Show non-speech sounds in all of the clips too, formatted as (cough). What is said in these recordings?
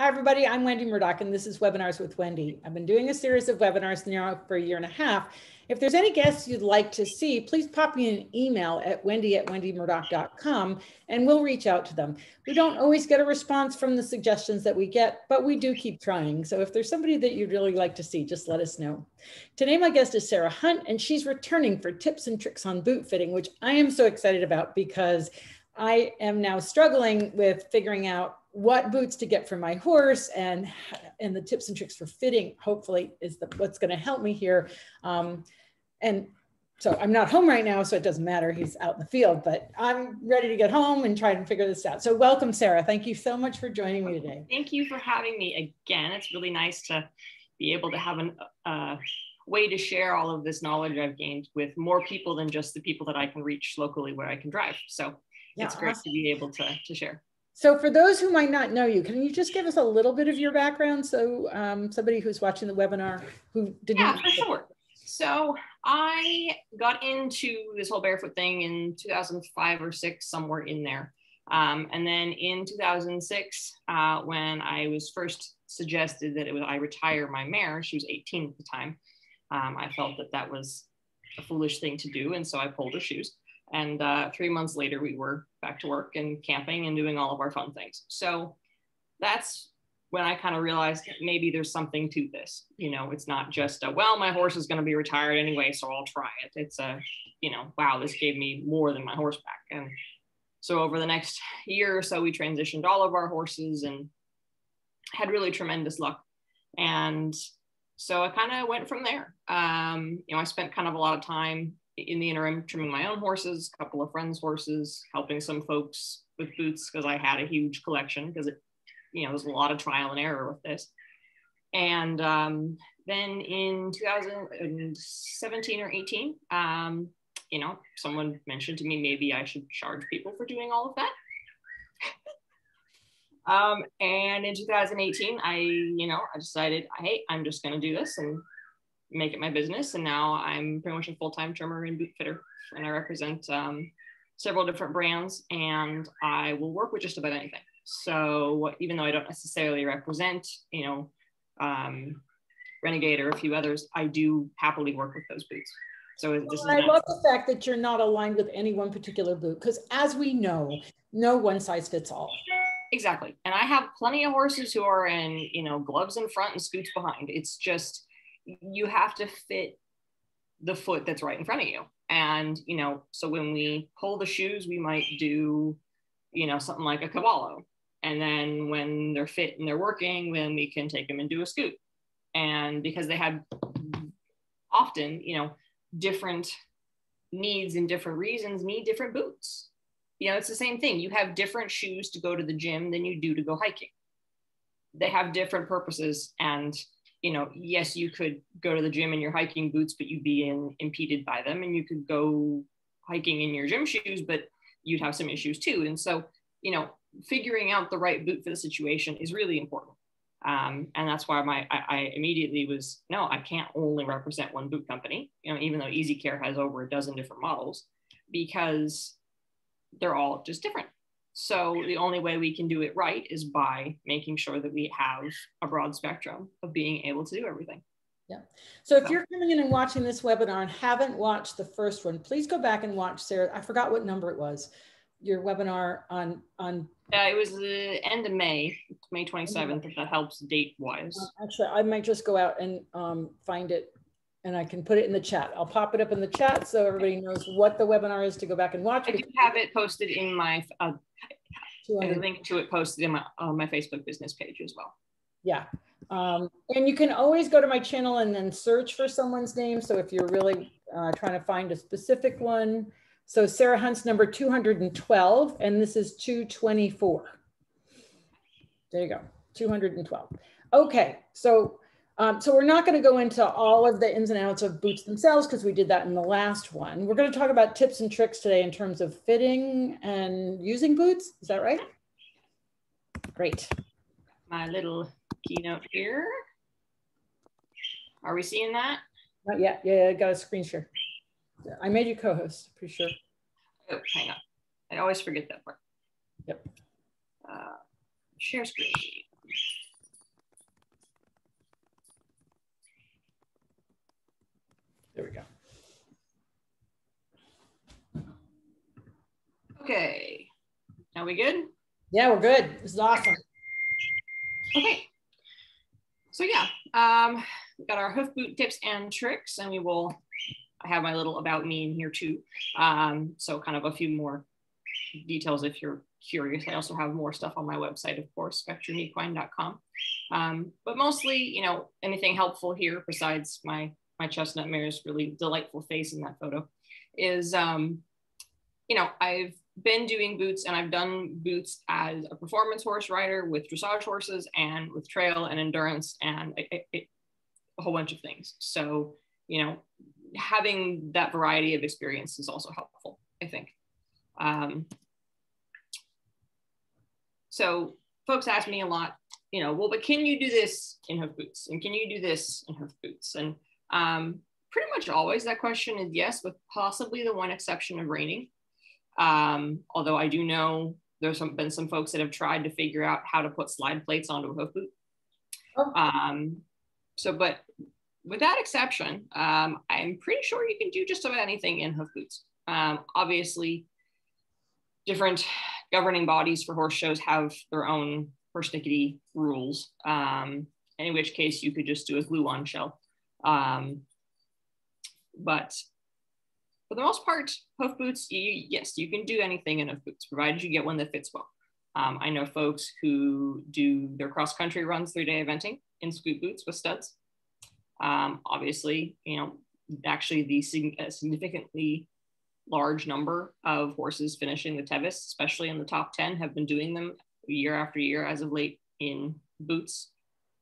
Hi, everybody. I'm Wendy Murdoch, and this is Webinars with Wendy. I've been doing a series of webinars now for a year and a half. If there's any guests you'd like to see, please pop me an email at wendy at wendymurdoch.com and we'll reach out to them. We don't always get a response from the suggestions that we get, but we do keep trying. So if there's somebody that you'd really like to see, just let us know. Today, my guest is Sara Hunt, and she's returning for tips and tricks on boot fitting, which I am so excited about because I am now struggling with figuring out what boots to get for my horse and and the tips and tricks for fitting hopefully is the, what's going to help me here. Um, and so i'm not home right now so it doesn't matter. He's out in the field but i'm ready to get home and try and figure this out. So welcome sara. Thank you so much for joining me today. Thank you for having me again. It's really nice to be able to have a uh, way to share all of this knowledge i've gained with more people than just the people that i can reach locally where i can drive. So yeah, it's great awesome. to be able to, to share so for those who might not know you, can you just give us a little bit of your background? So um, somebody who's watching the webinar who didn't- Yeah, for sure. So I got into this whole barefoot thing in 2005 or six, somewhere in there. Um, and then in 2006, uh, when I was first suggested that it was I retire my mare, she was 18 at the time. Um, I felt that that was a foolish thing to do, and so I pulled her shoes. And uh, three months later, we were back to work and camping and doing all of our fun things. So that's when I kind of realized maybe there's something to this. You know, it's not just a, well, my horse is going to be retired anyway, so I'll try it. It's a, you know, wow, this gave me more than my horseback. And so over the next year or so, we transitioned all of our horses and had really tremendous luck. And so I kind of went from there. Um, you know, I spent kind of a lot of time in the interim trimming my own horses, a couple of friends' horses, helping some folks with boots because I had a huge collection because it, you know, there's a lot of trial and error with this. And um, then in 2017 or 18, um, you know, someone mentioned to me maybe I should charge people for doing all of that. (laughs) um, and in 2018, I, you know, I decided, hey, I'm just going to do this and make it my business. And now I'm pretty much a full time trimmer and boot fitter, and I represent um, several different brands, and I will work with just about anything. So even though I don't necessarily represent, you know, um, Renegade or a few others, I do happily work with those boots. So this well, I love the fact that you're not aligned with any one particular boot because, as we know, no one size fits all. Exactly, and I have plenty of horses who are in, you know, gloves in front and scoots behind. It's just you have to fit the foot that's right in front of you. And, you know, so when we pull the shoes, we might do, you know, something like a cavallo. And then when they're fit and they're working, then we can take them and do a scoot. And because they have often, you know, different needs and different reasons need different boots. You know, it's the same thing. You have different shoes to go to the gym than you do to go hiking. They have different purposes and you know, yes, you could go to the gym in your hiking boots, but you'd be in, impeded by them. And you could go hiking in your gym shoes, but you'd have some issues too. And so, you know, figuring out the right boot for the situation is really important. Um, and that's why my I, I, immediately was no, I can't only represent one boot company. You know, even though Easy Care has over a dozen different models, because they're all just different. So the only way we can do it right is by making sure that we have a broad spectrum of being able to do everything. Yeah. So if you're coming in and watching this webinar and haven't watched the first one, please go back and watch Sara. I forgot what number it was. Your webinar on on. Yeah, it was the end of May, May 27th. If that helps date wise. Uh, actually, I might just go out and um, find it, and I can put it in the chat. I'll pop it up in the chat so everybody knows what the webinar is to go back and watch. I do have it posted in my uh, a link to it posted in my, on my Facebook business page as well. Yeah. Um, and you can always go to my channel and then search for someone's name. So if you're really uh, trying to find a specific one. So Sara Hunt's number 212, and this is 224. There you go, 212. Okay, so um, so we're not going to go into all of the ins and outs of boots themselves because we did that in the last one. We're going to talk about tips and tricks today in terms of fitting and using boots. Is that right? Great. My little keynote here. Are we seeing that? Not yet. Yeah, I got a screen share. I made you co-host, pretty sure. Oh, hang on. I always forget that part. Yep. Uh, share screen. Okay. Are we good? Yeah, we're good. This is awesome. Okay. So yeah, um, we got our hoof boot tips and tricks, and we will. I have my little about me in here too. Um, so kind of a few more details if you're curious. I also have more stuff on my website, of course, spectrumequine.com. Um, but mostly, you know, anything helpful here besides my my chestnut mare's really delightful face in that photo is, um, you know, I've been doing boots and I've done boots as a performance horse rider with dressage horses and with trail and endurance and a, a, whole bunch of things. So, you know, having that variety of experience is also helpful, I think. Um, so folks ask me a lot, you know, well, but can you do this in hoof boots? And can you do this in hoof boots? And um, pretty much always that question is yes, with possibly the one exception of reining. Um, although I do know there's some, been some folks that have tried to figure out how to put slide plates onto a hoof boot. Oh. Um, so, but with that exception, um, I'm pretty sure you can do just about anything in hoof boots. Um, obviously, different governing bodies for horse shows have their own persnickety rules, um, in which case you could just do a glue on shell. Um, but for the most part, hoof boots, you, yes, you can do anything in hoof boots, provided you get one that fits well. Um, I know folks who do their cross country runs three day eventing in scoot boots with studs. Um, obviously, you know, actually the significantly large number of horses finishing the Tevis, especially in the top 10, have been doing them year after year as of late in boots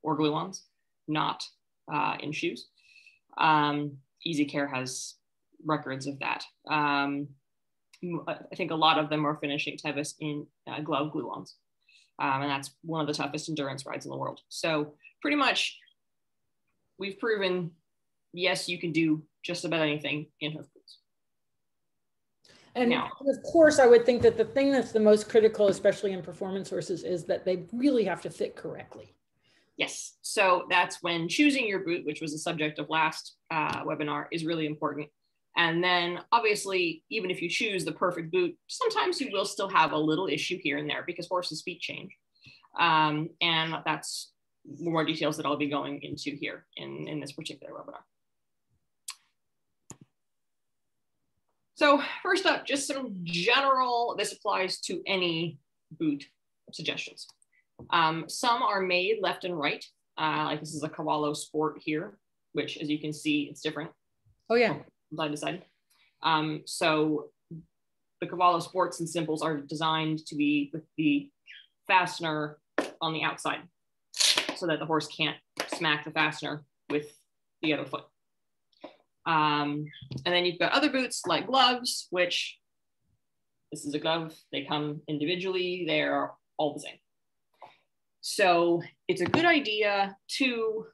or glue-ons, not uh, in shoes. Um, Easy Care has records of that. Um, I think a lot of them are finishing Tevis in uh, glove glue-ons. Um, and that's one of the toughest endurance rides in the world. So pretty much we've proven, yes, you can do just about anything in hoof boots. And now, of course, I would think that the thing that's the most critical, especially in performance horses, is that they really have to fit correctly. Yes. So that's when choosing your boot, which was the subject of last uh, webinar, is really important. And then obviously, even if you choose the perfect boot, sometimes you will still have a little issue here and there because horses' feet change. Um, and that's more details that I'll be going into here in, in this particular webinar. So first up, just some general, this applies to any boot suggestions. Um, some are made left and right. Uh, like this is a Cavallo Sport here, which as you can see, it's different. Oh yeah. Side to side. Um, so the Cavallo Sports and Simples are designed to be with the fastener on the outside so that the horse can't smack the fastener with the other foot. Um, and then you've got other boots like gloves, which this is a glove. They come individually. They're all the same. So it's a good idea to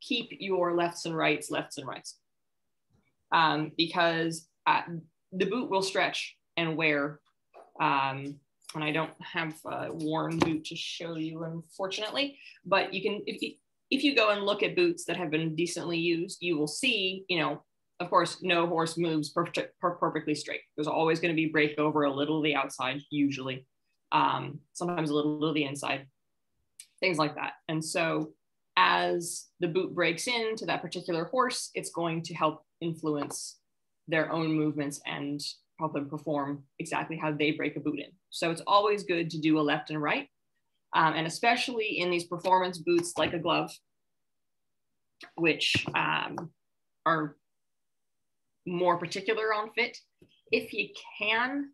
keep your lefts and rights, lefts and rights, um, because uh, the boot will stretch and wear. Um, and I don't have a worn boot to show you, unfortunately, but you can, if you, if you go and look at boots that have been decently used, you will see, you know, of course, no horse moves per- per- perfectly straight. There's always going to be break over a little to the outside, usually, um, sometimes a little to the inside things like that. And so as the boot breaks into that particular horse, it's going to help influence their own movements and help them perform exactly how they break a boot in. So it's always good to do a left and right. Um, and especially in these performance boots like a glove, which um, are more particular on fit, if you can,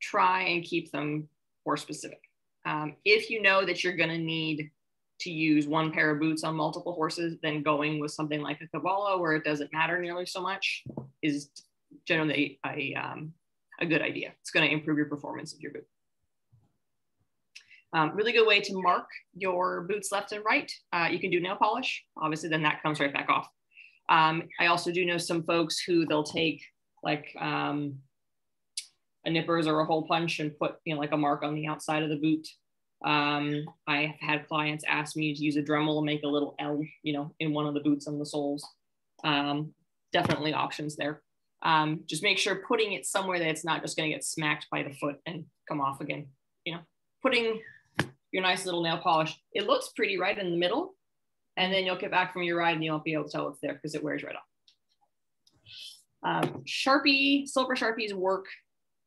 try and keep them horse specific. Um, if you know that you're going to need to use one pair of boots on multiple horses, then going with something like a Cavallo where it doesn't matter nearly so much is generally a, um, a good idea. It's going to improve your performance of your boot. Um, really good way to mark your boots left and right. Uh, you can do nail polish. Obviously, then that comes right back off. Um, I also do know some folks who they'll take like um, a nippers or a hole punch and put you know like a mark on the outside of the boot. Um, I have had clients ask me to use a Dremel and make a little L, you know, in one of the boots on the soles. Um, definitely options there. Um, just make sure putting it somewhere that it's not just going to get smacked by the foot and come off again. You know, putting your nice little nail polish. It looks pretty right in the middle, and then you'll get back from your ride and you won't be able to tell it's there because it wears right off. Um, Sharpie, silver Sharpies work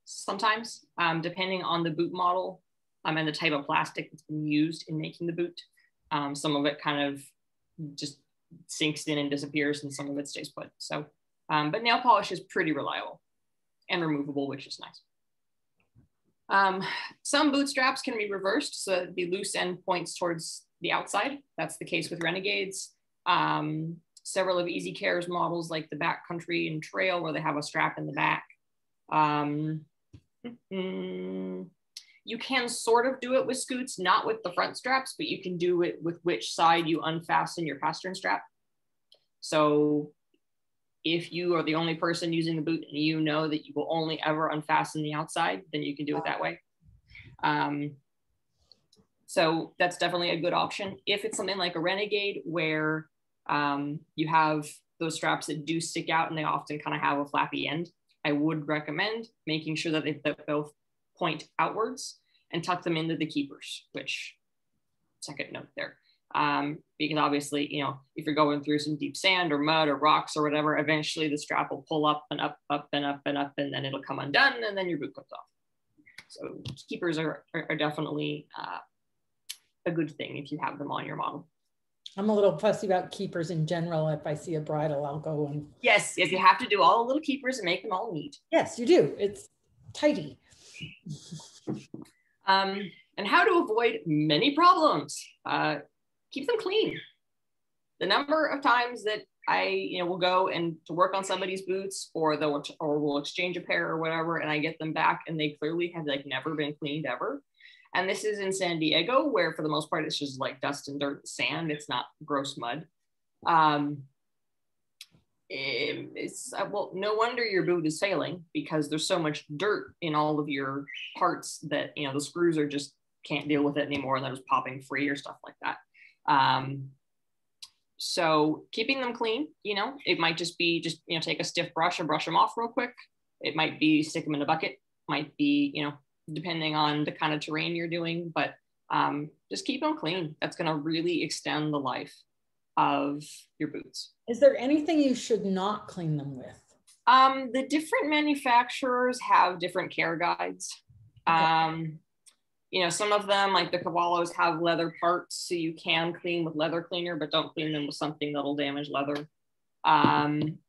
sometimes, um, depending on the boot model um, and the type of plastic that's been used in making the boot. Um, some of it kind of just sinks in and disappears, and some of it stays put. So, um, but nail polish is pretty reliable and removable, which is nice. Um, some bootstraps can be reversed, so the loose end points towards the outside. That's the case with Renegades. Um, several of Easy Care's models, like the Backcountry and Trail, where they have a strap in the back. Um, mm, you can sort of do it with scoots, not with the front straps, but you can do it with which side you unfasten your pastern strap. So if you are the only person using the boot and you know that you will only ever unfasten the outside, then you can do it that way. Um, so that's definitely a good option. If it's something like a Renegade where um, you have those straps that do stick out and they often kind of have a flappy end, I would recommend making sure that they both point outwards and tuck them into the keepers, which second note there. Um, because obviously, you know, if you're going through some deep sand or mud or rocks or whatever, eventually the strap will pull up and up, up and up and up, and then it'll come undone and then your boot comes off. So keepers are, are, are definitely uh, a good thing if you have them on your model. I'm a little fussy about keepers in general. If I see a bridle, I'll go and. Yes, yes, you have to do all the little keepers and make them all neat. Yes, you do. It's tidy. Um, and how to avoid many problems. Uh, keep them clean. The number of times that I, you know, will go and to work on somebody's boots, or they'll or we'll exchange a pair or whatever, and I get them back, and they clearly have like never been cleaned ever. And this is in San Diego, where for the most part it's just like dust and dirt and sand. It's not gross mud. Um, it's uh, well, no wonder your boot is failing because there's so much dirt in all of your parts that you know the screws are just can't deal with it anymore and they're just popping free or stuff like that. Um, so keeping them clean, you know, it might just be just you know take a stiff brush and brush them off real quick. It might be stick them in a bucket. Might be you know depending on the kind of terrain you're doing, but um, just keep them clean. That's going to really extend the life of your boots. Is there anything you should not clean them with? Um, the different manufacturers have different care guides. Okay. Um, you know, some of them, like the Cavallos, have leather parts, so you can clean with leather cleaner, but don't clean them with something that'll damage leather. Um,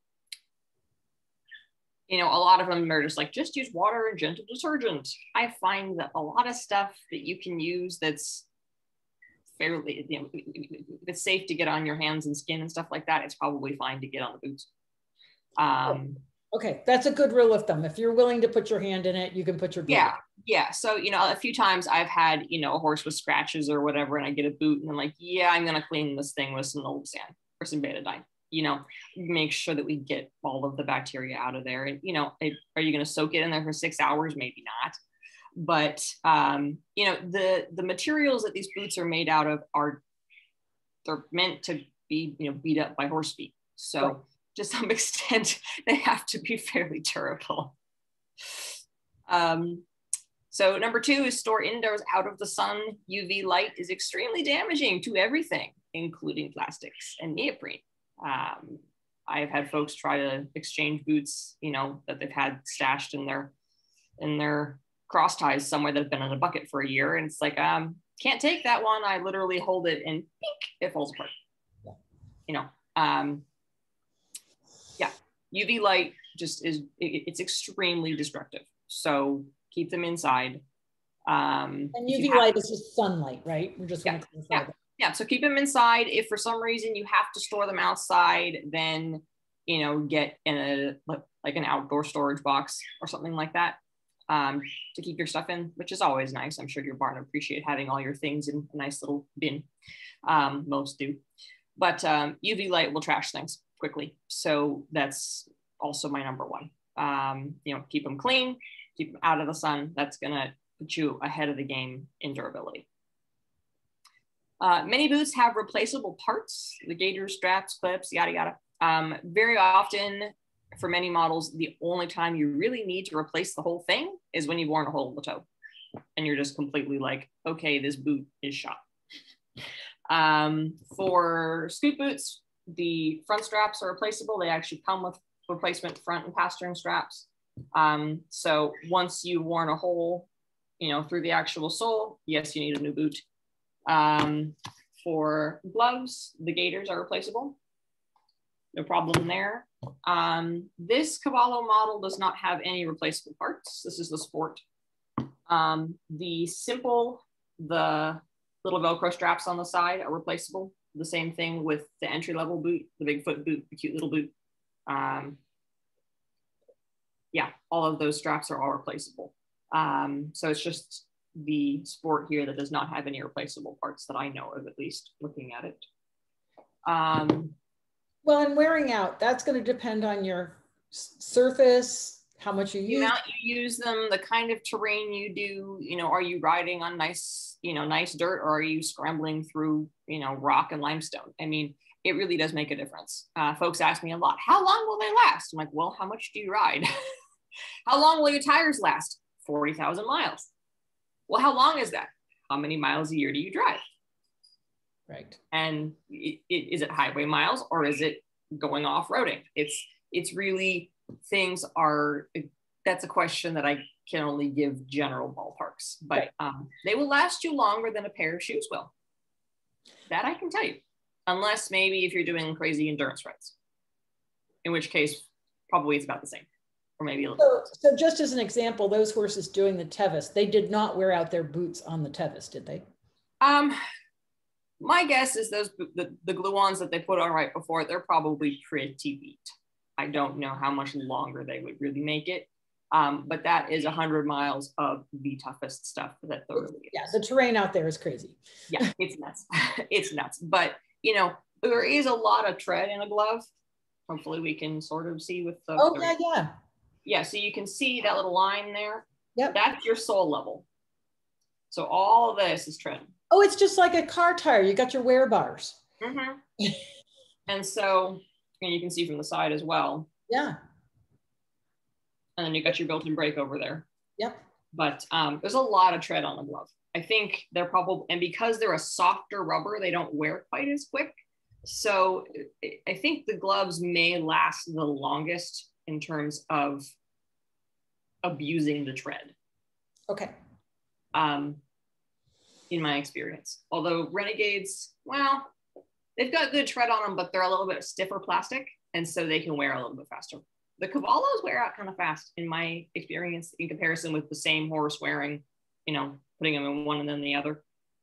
you know, a lot of them are just like, just use water and gentle detergent. I find that a lot of stuff that you can use that's fairly, you know, it's safe to get on your hands and skin and stuff like that, it's probably fine to get on the boots. Um, okay, that's a good rule of thumb. If you're willing to put your hand in it, you can put your boot. yeah, yeah. So you know, a few times I've had you know a horse with scratches or whatever, and I get a boot, and I'm like, yeah, I'm gonna clean this thing with some old sand or some betadine you know, make sure that we get all of the bacteria out of there. And, you know, are you going to soak it in there for six hours? Maybe not. But, um, you know, the, the materials that these boots are made out of are, they're meant to be, you know, beat up by horse feet. So right. to some (laughs) extent, they have to be fairly durable. Um, so number two is store indoors out of the sun. UV light is extremely damaging to everything, including plastics and neoprene. Um, I've had folks try to exchange boots, you know, that they've had stashed in their in their cross ties somewhere that have been in a bucket for a year, and it's like, um, can't take that one. I literally hold it and pink, it falls apart. Yeah. You know, um, yeah, UV light just is it, it's extremely destructive. So keep them inside. Um, and UV light is just sunlight, right? We're just yeah, yeah yeah so keep them inside if for some reason you have to store them outside then you know get in a like an outdoor storage box or something like that um, to keep your stuff in which is always nice. I'm sure your barn appreciate having all your things in a nice little bin. Um, most do. But um, uv light will trash things quickly. So that's also my number one. Um, you know keep them clean keep them out of the sun. That's going to put you ahead of the game in durability. Uh, many boots have replaceable parts, the gaiters, straps, clips, yada, yada. Um, very often for many models, the only time you really need to replace the whole thing is when you've worn a hole in the toe. And you're just completely like, okay, this boot is shot. Um, for scoot boots, the front straps are replaceable. They actually come with replacement front and pastern straps. Um, so once you've worn a hole, you know, through the actual sole, yes, you need a new boot. Um, for gloves, the gaiters are replaceable. No problem there. Um, this Cavallo model does not have any replaceable parts. This is the Sport. Um, the simple, the little Velcro straps on the side are replaceable. The same thing with the entry level boot, the Bigfoot boot, the cute little boot. Um, yeah, all of those straps are all replaceable. Um, so it's just the sport here that does not have any replaceable parts that I know of, at least looking at it. Um, well, and wearing out, that's going to depend on your surface, how much you the use. amount you use them, the kind of terrain you do, you know, are you riding on nice, you know, nice dirt or are you scrambling through, you know, rock and limestone? I mean, it really does make a difference. Uh, folks ask me a lot, how long will they last? I'm like, well, how much do you ride? (laughs) how long will your tires last? 40,000 miles. Well, how long is that? How many miles a year do you drive? Right. And it, it, is it highway miles or is it going off roading? It's it's really things are that's a question that I can only give general ballparks, but um, they will last you longer than a pair of shoes will. That I can tell you, unless maybe if you're doing crazy endurance rides, in which case probably it's about the same or maybe a little. So, so just as an example, those horses doing the Tevis, they did not wear out their boots on the Tevis, did they? Um, my guess is those the, the glue-ons that they put on right before, they're probably pretty beat. I don't know how much longer they would really make it. Um, but that is 100 miles of the toughest stuff that there really is. Yeah, the terrain out there is crazy. Yeah, it's nuts. (laughs) it's nuts. But, you know, there is a lot of tread in a glove. Hopefully we can sort of see with the. Oh, yeah, yeah yeah, so you can see that little line there. Yep. That's your sole level. So all this is trim. Oh, it's just like a car tire. You got your wear bars. Mm-hmm. (laughs) and so, and you can see from the side as well. Yeah. And then you got your built-in brake over there. Yep. But um, there's a lot of tread on the glove. I think they're probably, and because they're a softer rubber, they don't wear quite as quick. So I think the gloves may last the longest in terms of abusing the tread. Okay. Um, in my experience, although Renegades, well, they've got good tread on them, but they're a little bit stiffer plastic, and so they can wear a little bit faster. The Cavallos wear out kind of fast, in my experience, in comparison with the same horse wearing, you know, putting them in one and then the other.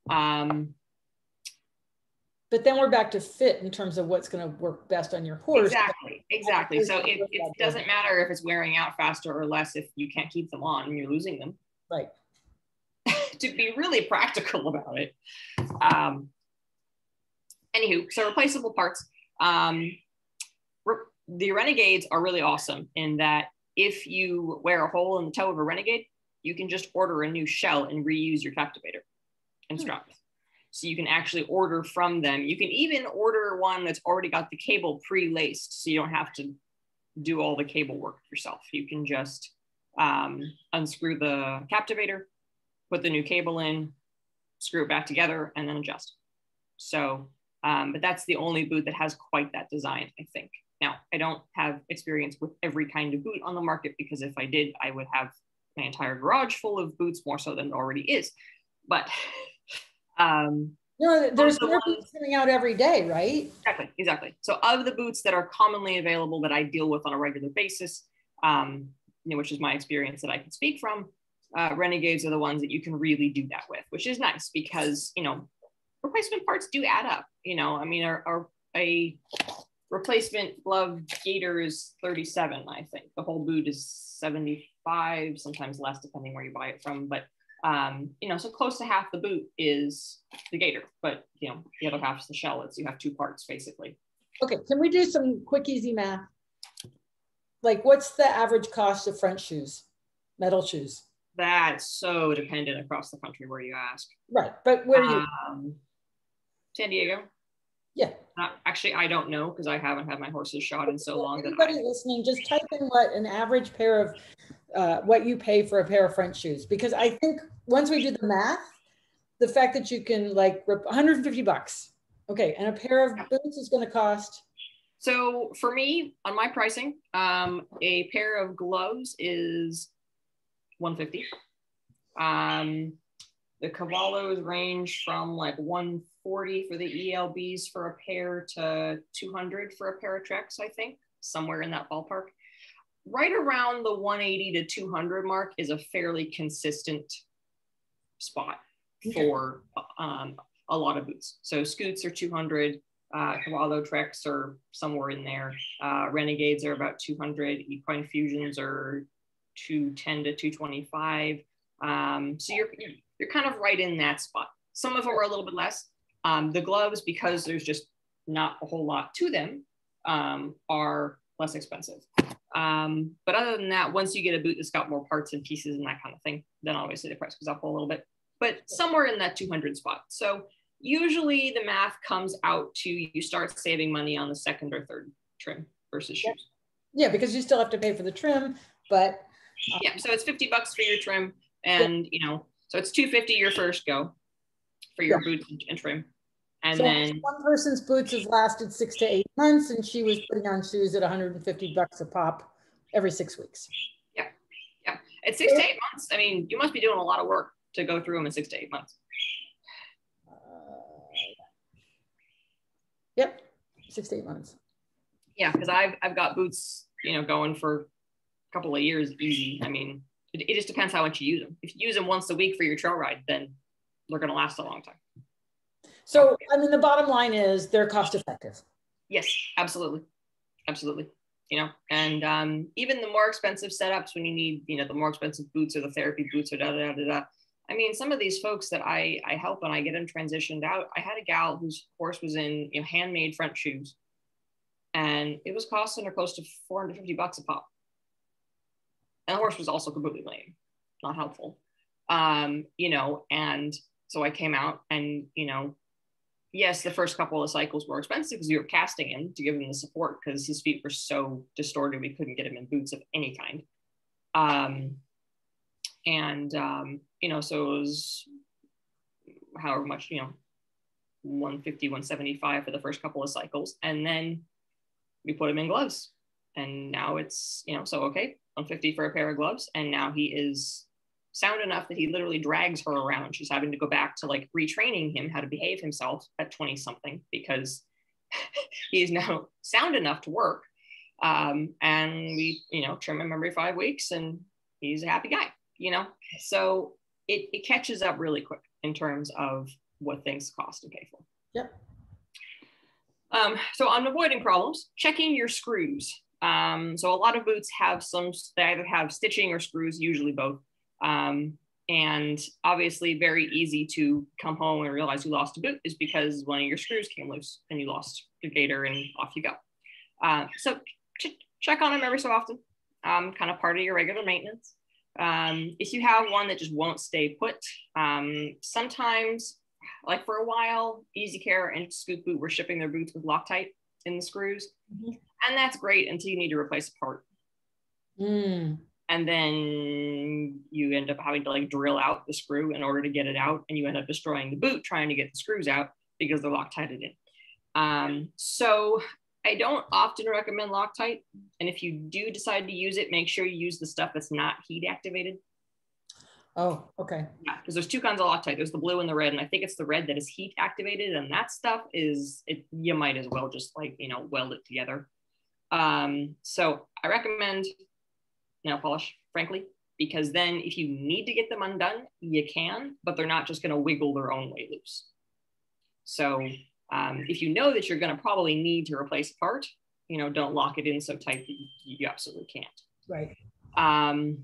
Um, but then we're back to fit in terms of what's going to work best on your horse. Exactly, exactly. So it, it doesn't matter if it's wearing out faster or less if you can't keep them on and you're losing them. Right. To be really practical (laughs) about it. Um, anywho, so replaceable parts. Um, re- the Renegades are really awesome in that if you wear a hole in the toe of a Renegade, you can just order a new shell and reuse your captivator and hmm. strap. So you can actually order from them. You can even order one that's already got the cable pre-laced, so you don't have to do all the cable work yourself. You can just um, unscrew the captivator, put the new cable in, screw it back together, and then adjust. So, um, but that's the only boot that has quite that design, I think. Now, I don't have experience with every kind of boot on the market because if I did, I would have my entire garage full of boots more so than it already is. But (laughs) um, no, there's the boots coming out every day, right? Exactly, exactly. So of the boots that are commonly available that I deal with on a regular basis, um, you know, which is my experience that I can speak from, uh, Renegades are the ones that you can really do that with, which is nice because you know replacement parts do add up. You know, I mean, our, a replacement glove gaiter is 37, I think. The whole boot is 75, sometimes less depending where you buy it from, but um, you know, so close to half the boot is the gaiter, but you know, the other half is the shell. It's you have two parts basically. Okay, can we do some quick, easy math? Like, what's the average cost of French shoes, metal shoes? That's so dependent across the country where you ask. Right, but where are you? Um, San Diego. Yeah. Uh, actually, I don't know because I haven't had my horses shot in so long. Anybody listening, just type in what an average pair of uh, what you pay for a pair of French shoes because I think once we do the math, the fact that you can like rip 150 bucks, okay, and a pair of boots is going to cost. So for me, on my pricing, um, a pair of gloves is 150. Um, the Cavallos range from like 140 for the ELBs for a pair to 200 for a pair of Treks, I think, somewhere in that ballpark. Right around the 180 to 200 mark is a fairly consistent spot for um, a lot of boots. So scoots are 200, uh, Cavallo Treks are somewhere in there. Uh, Renegades are about 200. Equine Fusions are 210 to 225. Um, so you're you're kind of right in that spot. Some of them are a little bit less. Um, the gloves, because there's just not a whole lot to them, um, are less expensive. Um, but other than that, once you get a boot that's got more parts and pieces and that kind of thing, then obviously the price goes up a little bit. But somewhere in that 200 spot. So usually the math comes out to you start saving money on the second or third trim versus shoes. Yeah, because you still have to pay for the trim, but yeah, so it's 50 bucks for your trim and you know so it's 250 your first go for your yeah. boots and trim. And so then one person's boots has lasted six to eight months, and she was putting on shoes at 150 bucks a pop every six weeks. Yeah. Yeah. At six to eight months. I mean, you must be doing a lot of work to go through them in six to eight months. Uh, yep. Six to eight months. Yeah. Cause I've, I've got boots, you know, going for couple of years easy. I mean, it, it just depends how much you use them. If you use them once a week for your trail ride, then they're going to last a long time. So, I mean, the bottom line is they're cost effective. Yes, absolutely. Absolutely. You know, and um, even the more expensive setups when you need, you know, the more expensive boots or the therapy boots or da da da da. I mean, some of these folks that I, I help and I get them transitioned out. I had a gal whose horse was in you know, handmade front shoes, and it was costing her close to 450 bucks a pop and the horse was also completely lame, not helpful. Um, you know, and so I came out and, you know, yes, the first couple of cycles were expensive because we were casting him to give him the support because his feet were so distorted we couldn't get him in boots of any kind. Um, and um, you know, so it was however much, you know, 150, 175 for the first couple of cycles. And then we put him in gloves. And now it's, you know, so okay, 150 for a pair of gloves. And now he is sound enough that he literally drags her around. She's having to go back to like retraining him how to behave himself at 20 something because (laughs) he is now sound enough to work. Um, and we, you know, trim him every five weeks and he's a happy guy, you know? So it, it catches up really quick in terms of what things cost to pay for. Yep. Um, so on avoiding problems, checking your screws. Um, so a lot of boots have some, they either have stitching or screws, usually both. Um, and obviously very easy to come home and realize you lost a boot is because one of your screws came loose and you lost your gaiter and off you go. Uh, so ch check on them every so often, um, kind of part of your regular maintenance. Um, if you have one that just won't stay put, um, sometimes, like for a while, Easy Care and Scoot Boot were shipping their boots with Loctite in the screws. Mm -hmm and that's great until you need to replace a part. Mm. And then you end up having to like drill out the screw in order to get it out, and you end up destroying the boot trying to get the screws out because they're Loctite in. Um, so I don't often recommend Loctite, and if you do decide to use it, make sure you use the stuff that's not heat activated. Oh, okay. Yeah, because there's two kinds of Loctite. There's the blue and the red, and I think it's the red that is heat activated, and that stuff is it. You might as well just like you know weld it together. Um, so I recommend nail polish, frankly, because then if you need to get them undone, you can, but they're not just going to wiggle their own way loose. So um, if you know that you're going to probably need to replace a part, you know, don't lock it in so tight that you absolutely can't. Right. Um,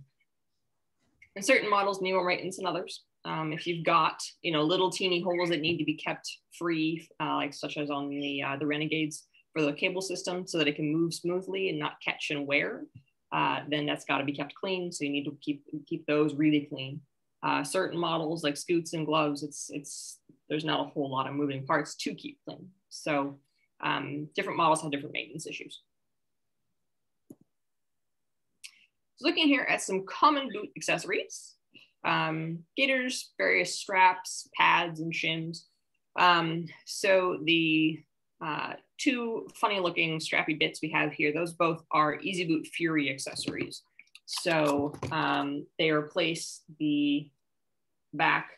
and certain models need more maintenance than others. Um, if you've got, you know, little teeny holes that need to be kept free, uh, like such as on the uh, the Renegades, for the cable system so that it can move smoothly and not catch and wear, uh, then that's got to be kept clean. So you need to keep keep those really clean. Uh, certain models like scoots and gloves, it's it's there's not a whole lot of moving parts to keep clean. So Um, different models have different maintenance issues. So looking here at some common boot accessories, um, gaiters, various straps, pads, and shims. Um, so the uh, two funny looking strappy bits we have here, those both are Easy Boot Fury accessories. So um, they replace the back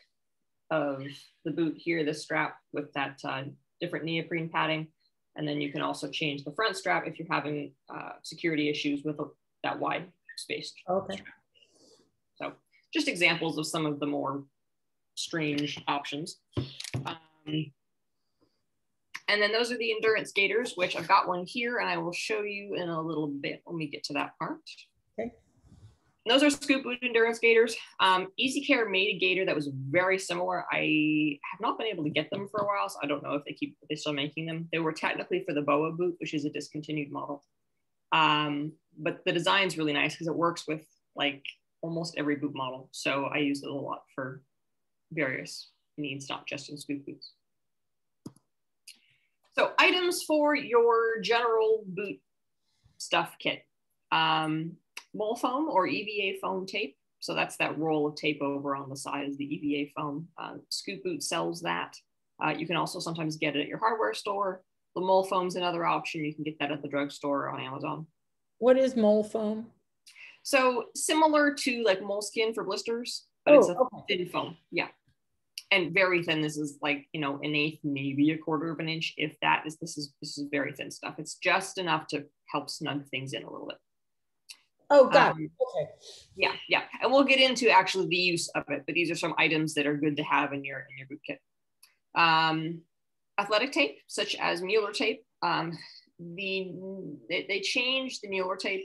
of the boot here, the strap with that uh, different neoprene padding. And then you can also change the front strap if you're having uh, security issues with that wide space. Okay. So just examples of some of the more strange options. Um, and then those are the endurance gaiters, which I've got one here and I will show you in a little bit when we get to that part. Okay. And those are scoot boot endurance gaiters. Um, Easy Care made a gaiter that was very similar. I have not been able to get them for a while, so I don't know if they keep they still making them. They were technically for the BOA boot, which is a discontinued model. Um, but the design's really nice because it works with like almost every boot model. So I use it a lot for various needs, not just in scoot boots. So items for your general boot stuff kit. Um, mole foam or EVA foam tape. So that's that roll of tape over on the side is the EVA foam. Uh, Scoot Boot sells that. Uh, you can also sometimes get it at your hardware store. The mole foam's another option. You can get that at the drugstore or on Amazon. What is mole foam? So similar to like moleskin for blisters, but oh, it's a okay. thin foam. Yeah. And very thin. This is like, you know, an eighth, maybe a quarter of an inch. If that is, this is, this is very thin stuff. It's just enough to help snug things in a little bit. Oh, got Um. Okay. Yeah, yeah. And we'll get into actually the use of it, but these are some items that are good to have in your in your boot kit. Um, athletic tape, such as Mueller tape. Um, the they, they changed the Mueller tape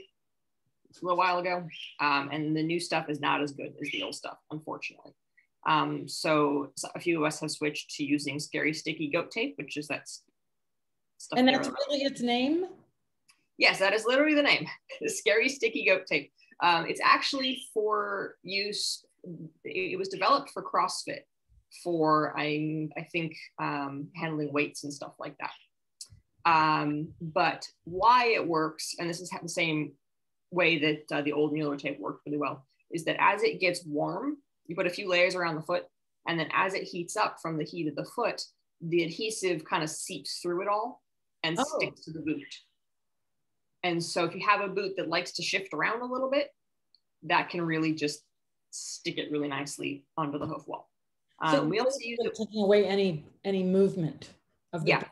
a little while ago, um, and the new stuff is not as good as the old stuff, unfortunately. Um, so, so a few of us have switched to using scary sticky goat tape, which is that stuff. And that's really its name? Yes, that is literally the name. (laughs) Scary sticky goat tape. Um, it's actually for use. It, it was developed for CrossFit, for I I think um, handling weights and stuff like that. Um, but why it works, and this is the same way that uh, the old Mueller tape worked really well, is that as it gets warm, you put a few layers around the foot, and then as it heats up from the heat of the foot, the adhesive kind of seeps through it all and Oh. sticks to the boot. And so if you have a boot that likes to shift around a little bit, that can really just stick it really nicely onto the hoof wall. Um, So we also use it Taking away any, any movement of the. Yeah.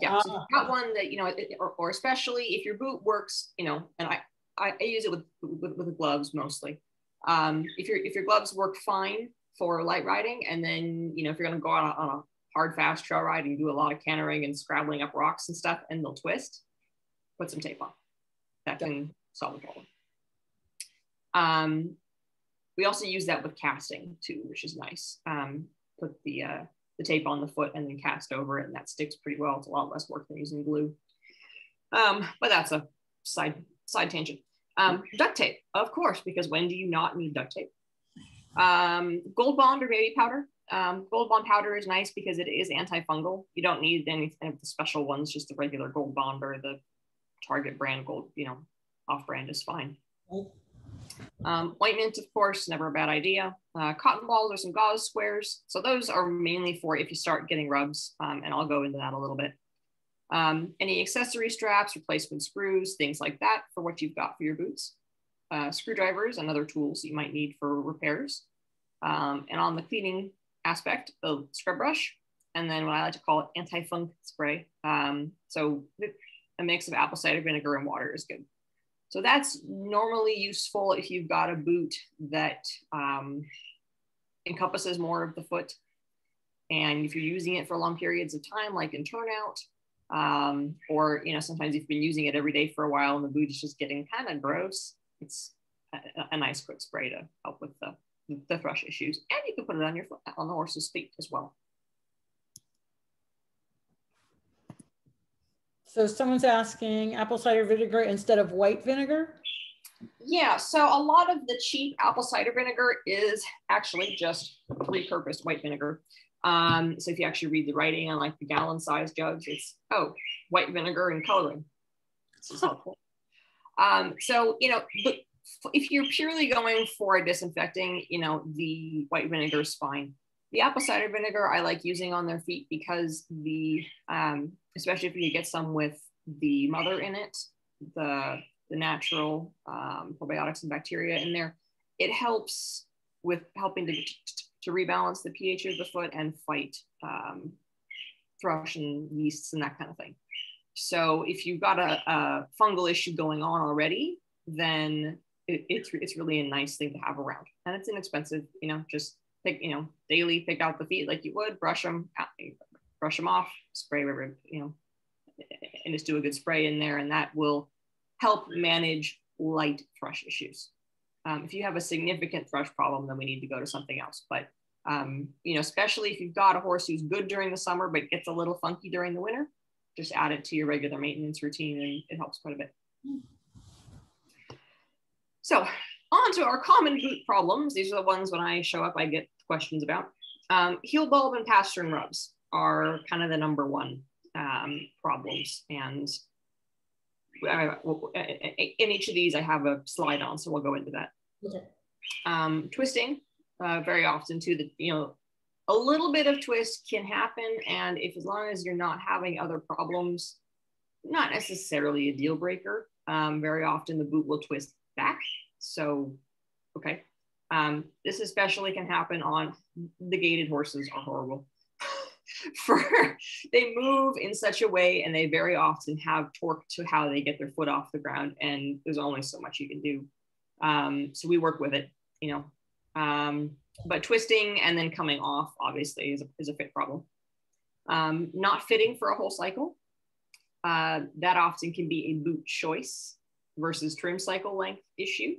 Yeah. So Ah. you've got one that you know or, or especially if your boot works you know and i i, I use it with, with with gloves mostly. Um if your if your gloves work fine for light riding and then you know if you're going to go on a, on a hard fast trail ride and do a lot of cantering and scrabbling up rocks and stuff and they'll twist put some tape on. That can solve the problem. Um we also use that with casting too which is nice. Um put the uh the tape on the foot and then cast over it, and that sticks pretty well. It's a lot less work than using glue. Um, but that's a side side tangent. Um, duct tape, of course, because when do you not need duct tape? Um, Gold Bond or baby powder. Um, Gold Bond powder is nice because it is antifungal. You don't need any of the special ones, just the regular Gold Bond or the Target brand Gold, you know, off brand is fine. Um, ointment, of course, never a bad idea. Uh, cotton balls or some gauze squares. So those are mainly for if you start getting rubs, um, and I'll go into that a little bit. Um, any accessory straps, replacement screws, things like that for what you've got for your boots. Uh, screwdrivers and other tools you might need for repairs. Um, and on the cleaning aspect, the scrub brush, and then what I like to call it anti-funk spray. Um, so a mix of apple cider vinegar and water is good. So that's normally useful if you've got a boot that um, encompasses more of the foot. And if you're using it for long periods of time, like in turnout, um, or you know, sometimes you've been using it every day for a while and the boot is just getting kind of gross, it's a, a nice quick spray to help with the, the thrush issues. And you can put it on your foot, on the horse's feet as well. So someone's asking apple cider vinegar instead of white vinegar? Yeah, so a lot of the cheap apple cider vinegar is actually just repurposed white vinegar. Um, so if you actually read the writing on like the gallon size jugs, it's, oh, white vinegar and coloring. This is helpful. Um, so, you know, if you're purely going for a disinfecting, you know, the white vinegar is fine. The apple cider vinegar I like using on their feet because the, um, especially if you get some with the mother in it, the, the natural um, probiotics and bacteria in there, it helps with helping to, to rebalance the pH of the foot and fight um, thrush and yeasts and that kind of thing. So if you've got a, a fungal issue going on already, then it, it's it's really a nice thing to have around, and it's inexpensive. You know, just pick you know daily pick out the feet like you would, brush them, brush them off, spray you know, and just do a good spray in there, and that will help manage light thrush issues. Um, if you have a significant thrush problem, then we need to go to something else. But um, you know, especially if you've got a horse who's good during the summer but gets a little funky during the winter, just add it to your regular maintenance routine and it helps quite a bit. So on to our common boot problems. These are the ones when I show up, I get questions about. Um, heel bulb and pastern rubs are kind of the number one um, problems. And uh, in each of these, I have a slide on, so we'll go into that. Okay. Um, twisting, uh, very often too, that, you know, a little bit of twist can happen. And if as long as you're not having other problems, not necessarily a deal breaker. Um, very often the boot will twist back. So, okay. Um, this especially can happen on the gaited horses are horrible. (laughs) For they move in such a way and they very often have torque to how they get their foot off the ground and there's only so much you can do. Um, so we work with it, you know. Um, but twisting and then coming off obviously is a, is a fit problem. Um, not fitting for a whole cycle. Uh, that often can be a boot choice versus trim cycle length issue.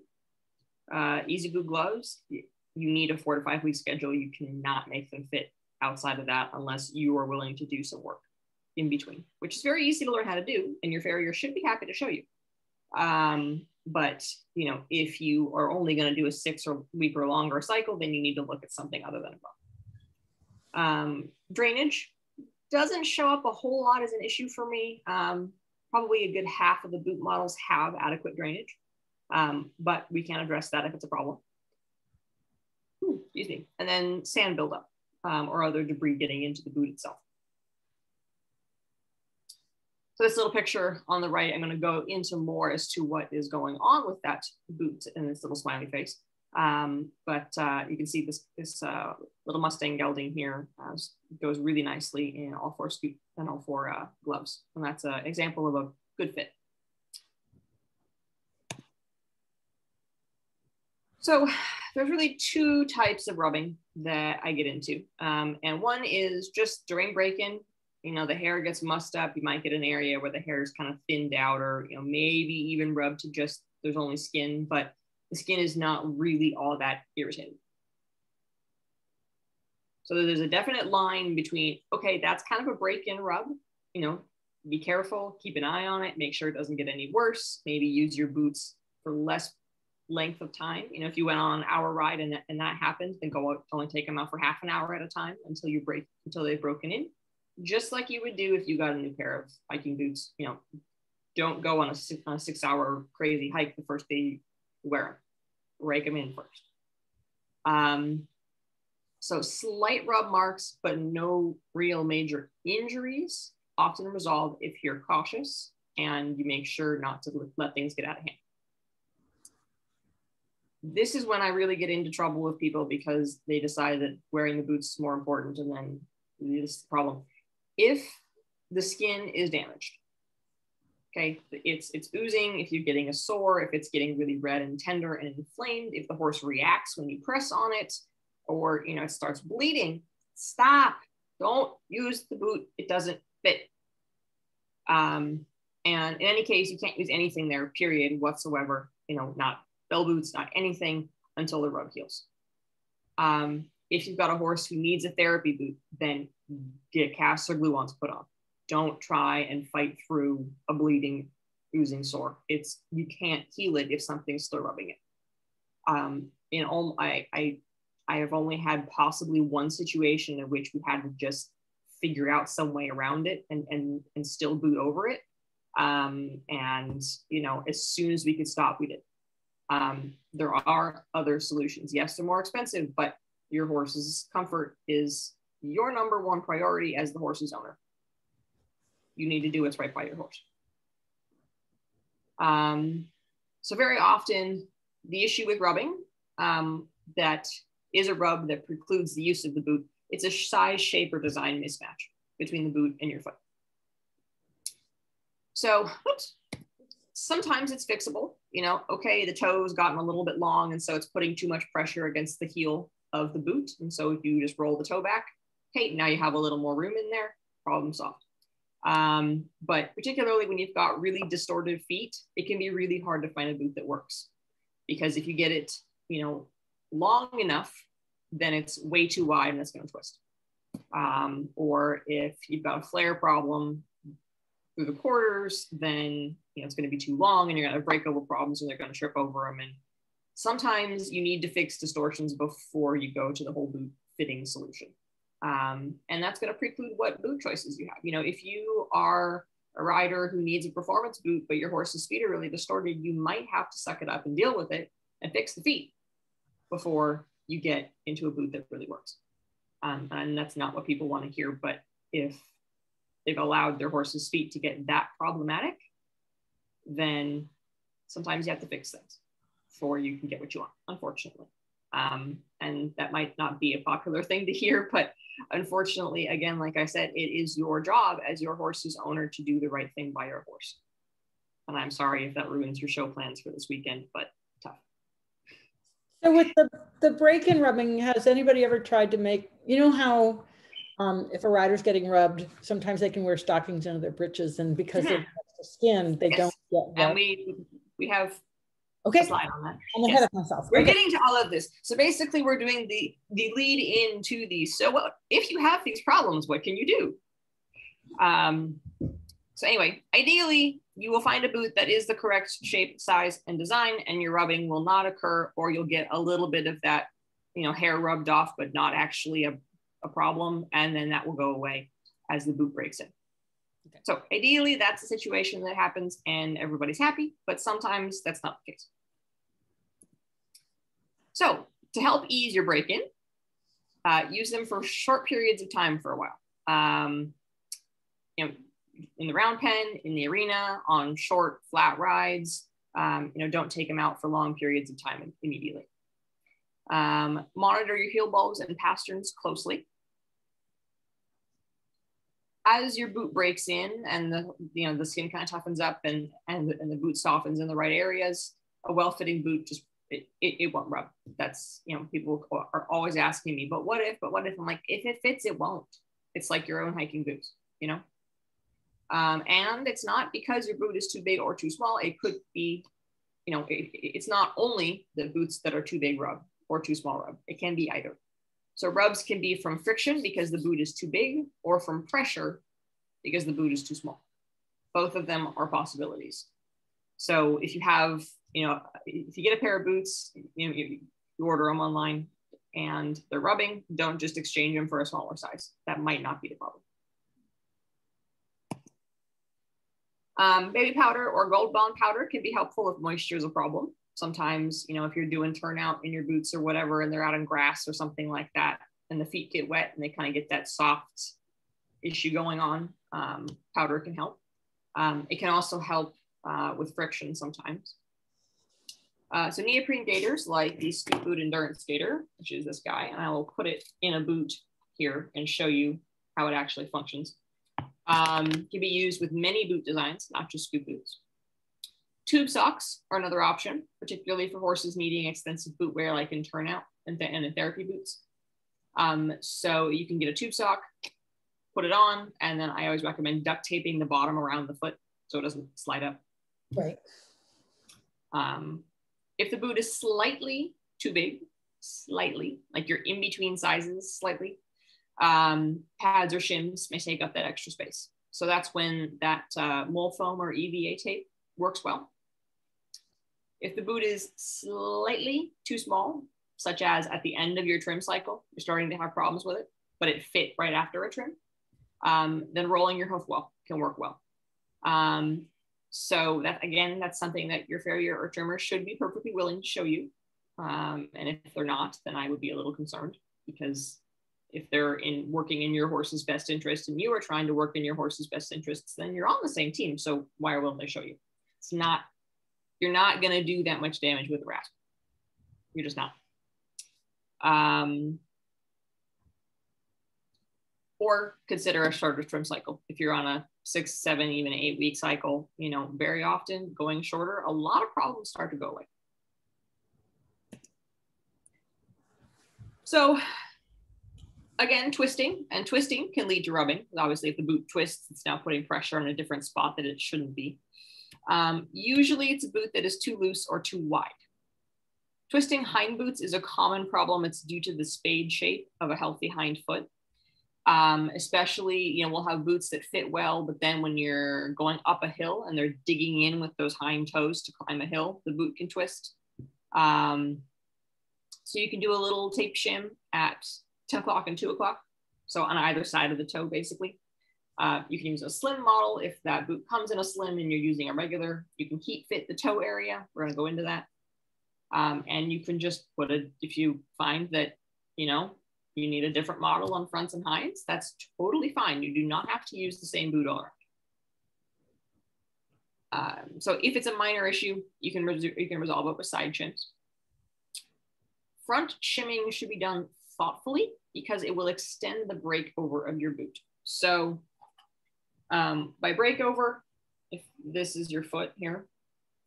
Uh, EasyBoot gloves, you need a four to five week schedule. You cannot make them fit outside of that unless you are willing to do some work in between, which is very easy to learn how to do. And your farrier should be happy to show you. Um, but you know, if you are only going to do a six or week or longer cycle, then you need to look at something other than a bow. Um, drainage doesn't show up a whole lot as an issue for me. Um, probably a good half of the boot models have adequate drainage, um, but we can address that if it's a problem. Ooh, excuse me. And then sand buildup um, or other debris getting into the boot itself. So this little picture on the right, I'm going to go into more as to what is going on with that boot and this little smiley face. Um, but uh, you can see this, this uh, little Mustang gelding here uh, goes really nicely in all four scoot and all four uh, gloves. And that's an example of a good fit. So there's really two types of rubbing that I get into. Um, and one is just during break-in, you know, the hair gets mussed up. You might get an area where the hair is kind of thinned out or, you know, maybe even rubbed to just there's only skin, but the skin is not really all that irritated. So there's a definite line between, okay, that's kind of a break in rub, you know, be careful, keep an eye on it, make sure it doesn't get any worse. Maybe use your boots for less length of time. You know, if you went on an hour ride and, and that happens, then go out, only take them out for half an hour at a time until you break, until they've broken in just like you would do if you got a new pair of hiking boots. You know, don't go on a six, on a six hour crazy hike the first day you wear them. Rake them in first. Um, so slight rub marks, but no real major injuries often resolve if you're cautious and you make sure not to let things get out of hand. This is when I really get into trouble with people because they decide that wearing the boots is more important and then this is the problem if the skin is damaged, okay, it's, it's oozing, if you're getting a sore, if it's getting really red and tender and inflamed, if the horse reacts when you press on it, or, you know, it starts bleeding, stop. Don't use the boot. It doesn't fit. Um, and in any case, you can't use anything there, period, whatsoever. You know, not bell boots, not anything until the rub heals. Um, if you've got a horse who needs a therapy boot, then get casts or glue-ons put on. Don't try and fight through a bleeding, oozing sore. It's you can't heal it if something's still rubbing it. Um, in all, I, I, I have only had possibly one situation in which we had to just figure out some way around it and and and still boot over it. Um, and you know, as soon as we could stop, we did. Um, there are other solutions. Yes, they're more expensive, but your horse's comfort is your number one priority as the horse's owner. You need to do what's right by your horse. Um, so very often, the issue with rubbing um, that is a rub that precludes the use of the boot. It's a size, shape, or design mismatch between the boot and your foot. So oops, sometimes it's fixable. You know, okay, the toe's gotten a little bit long, and so it's putting too much pressure against the heel of the boot. And so if you just roll the toe back, hey, now you have a little more room in there, problem solved. Um, but particularly when you've got really distorted feet, it can be really hard to find a boot that works because if you get it, you know, long enough, then it's way too wide and it's going to twist. Um, or if you've got a flare problem through the quarters, then you know it's going to be too long and you're going to break over problems and they're going to trip over them. And sometimes you need to fix distortions before you go to the whole boot fitting solution. Um, and that's going to preclude what boot choices you have. You know, if you are a rider who needs a performance boot, but your horse's feet are really distorted, you might have to suck it up and deal with it and fix the feet before you get into a boot that really works. Um, and that's not what people want to hear. But if they've allowed their horse's feet to get that problematic, then sometimes you have to fix things before you can get what you want, unfortunately. Um, and that might not be a popular thing to hear, but unfortunately, again, like I said, it is your job as your horse's owner to do the right thing by your horse. And I'm sorry if that ruins your show plans for this weekend, but tough. So with the, the break-in rubbing, has anybody ever tried to make, you know how um, if a rider's getting rubbed, sometimes they can wear stockings under their breeches and because of the skin, they yes. don't get rubbed. And we, we have Okay. Slide on that. I'm ahead yes. of myself. We're okay. getting to all of this. So basically, we're doing the the lead into these. So what if you have these problems? What can you do? Um, so anyway, ideally, you will find a boot that is the correct shape, size, and design, and your rubbing will not occur, or you'll get a little bit of that, you know, hair rubbed off, but not actually a, a problem, and then that will go away as the boot breaks in. Okay. So ideally, that's a situation that happens and everybody's happy, but sometimes that's not the case. So to help ease your break-in, uh, use them for short periods of time for a while. Um, you know, in the round pen, in the arena, on short flat rides. Um, you know, don't take them out for long periods of time immediately. Um, monitor your heel bulbs and pasterns closely as your boot breaks in and the you know the skin kind of toughens up and and the, and the boot softens in the right areas, a well-fitting boot just it, it, it, won't rub. That's you know people are always asking me, but what if? But what if? I'm like, if it fits, it won't. It's like your own hiking boots, you know. Um, and it's not because your boot is too big or too small. It could be, you know, it, it's not only the boots that are too big rub or too small rub. It can be either. So rubs can be from friction because the boot is too big or from pressure because the boot is too small. Both of them are possibilities. So if you have, you know, if you get a pair of boots, you know, you, order them online and they're rubbing, don't just exchange them for a smaller size. That might not be the problem. Um, baby powder or gold bond powder can be helpful if moisture is a problem sometimes you know if you're doing turnout in your boots or whatever and they're out in grass or something like that and the feet get wet and they kind of get that soft issue going on um, powder can help. Um, it can also help uh, with friction sometimes. Uh, so neoprene gaiters like the scoot boot endurance gaiter which is this guy and i will put it in a boot here and show you how it actually functions um, can be used with many boot designs not just scoot boots Tube socks are another option, particularly for horses needing extensive boot wear like in turnout and, th- and in therapy boots. Um, so you can get a tube sock, put it on, and then I always recommend duct taping the bottom around the foot so it doesn't slide up. Right. Um, if the boot is slightly too big, slightly, like you're in between sizes slightly, um, pads or shims may take up that extra space. So that's when that uh, mole foam or EVA tape works well. If the boot is slightly too small, such as at the end of your trim cycle, you're starting to have problems with it, but it fit right after a trim, um, then rolling your hoof well can work well. Um, so that again, that's something that your farrier or trimmer should be perfectly willing to show you. Um, and if they're not, then I would be a little concerned because if they're in working in your horse's best interest and you are trying to work in your horse's best interests, then you're on the same team. So why won't they show you? It's not, you're not going to do that much damage with rasp. You're just not. Um, or consider a shorter trim cycle. If you're on a six, seven, even eight week cycle, you know, very often going shorter, a lot of problems start to go away. So again, twisting and twisting can lead to rubbing. Obviously, if the boot twists, it's now putting pressure on a different spot that it shouldn't be. Um, usually it's a boot that is too loose or too wide. Twisting hind boots is a common problem. It's due to the spade shape of a healthy hind foot. Um, especially, you know, we'll have boots that fit well, but then when you're going up a hill and they're digging in with those hind toes to climb a hill, the boot can twist. Um, so you can do a little tape shim at 10 o'clock and 2 o'clock. So on either side of the toe, basically. Uh, you can use a slim model if that boot comes in a slim and you're using a regular. You can heat fit the toe area. We're going to go into that. Um, and you can just put a, if you find that, you know, you need a different model on fronts and hinds, that's totally fine. You do not have to use the same boot around. Um, so if it's a minor issue, you can, you can resolve it with side shims. Front shimming should be done thoughtfully because it will extend the breakover of your boot. So um, by breakover, if this is your foot here,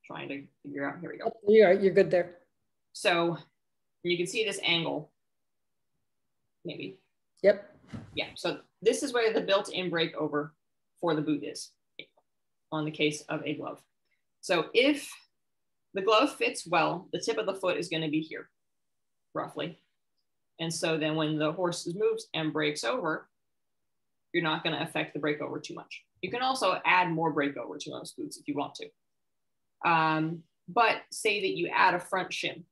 trying to figure out, here we go. You are, you're good there. So you can see this angle, maybe. Yep. Yeah, so this is where the built-in breakover for the boot is on the case of a glove. So if the glove fits well, the tip of the foot is gonna be here, roughly. And so then when the horse moves and breaks over, you're not going to affect the breakover too much. You can also add more breakover to those boots if you want to. Um, but say that you add a front shim.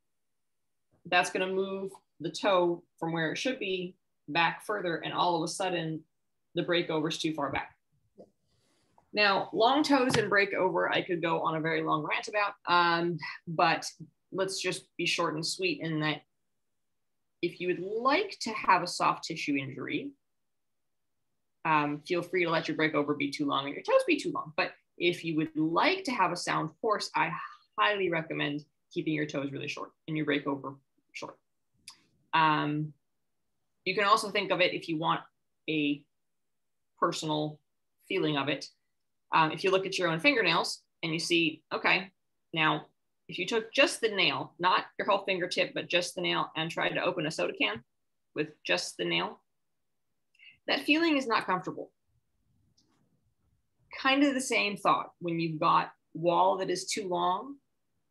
That's going to move the toe from where it should be back further, and all of a sudden the breakover is too far back. Now, long toes and breakover, I could go on a very long rant about, um, but let's just be short and sweet in that if you would like to have a soft tissue injury, um, feel free to let your breakover be too long and your toes be too long. But if you would like to have a sound horse, I highly recommend keeping your toes really short and your breakover short. Um, you can also think of it if you want a personal feeling of it. Um, if you look at your own fingernails and you see, okay, now if you took just the nail, not your whole fingertip, but just the nail, and tried to open a soda can with just the nail, that feeling is not comfortable. Kind of the same thought when you've got wall that is too long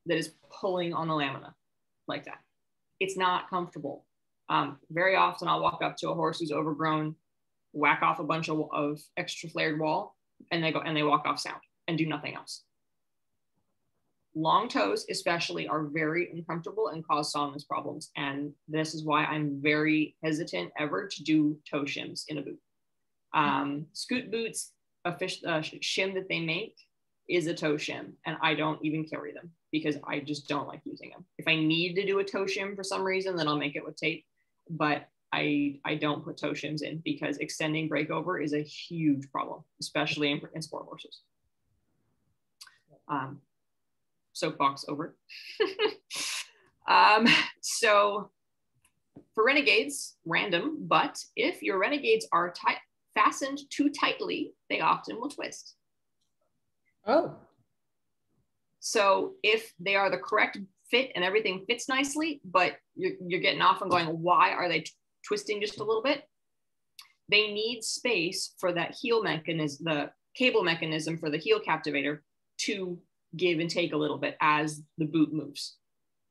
that is pulling on the lamina like that. It's not comfortable. Um, very often I'll walk up to a horse who's overgrown, whack off a bunch of, of extra flared wall, and they go and they walk off sound and do nothing else long toes especially are very uncomfortable and cause soreness problems and this is why i'm very hesitant ever to do toe shims in a boot. Um, scoot boots a fish uh, shim that they make is a toe shim and i don't even carry them because i just don't like using them. If i need to do a toe shim for some reason then i'll make it with tape but i i don't put toe shims in because extending breakover is a huge problem especially in, in sport horses. Um, soapbox over. (laughs) um, so for renegades, random, but if your renegades are tight, fastened too tightly, they often will twist. Oh. So if they are the correct fit and everything fits nicely, but you're, you're getting off and going, why are they twisting just a little bit? They need space for that heel mechanism, the cable mechanism for the heel captivator to give and take a little bit as the boot moves.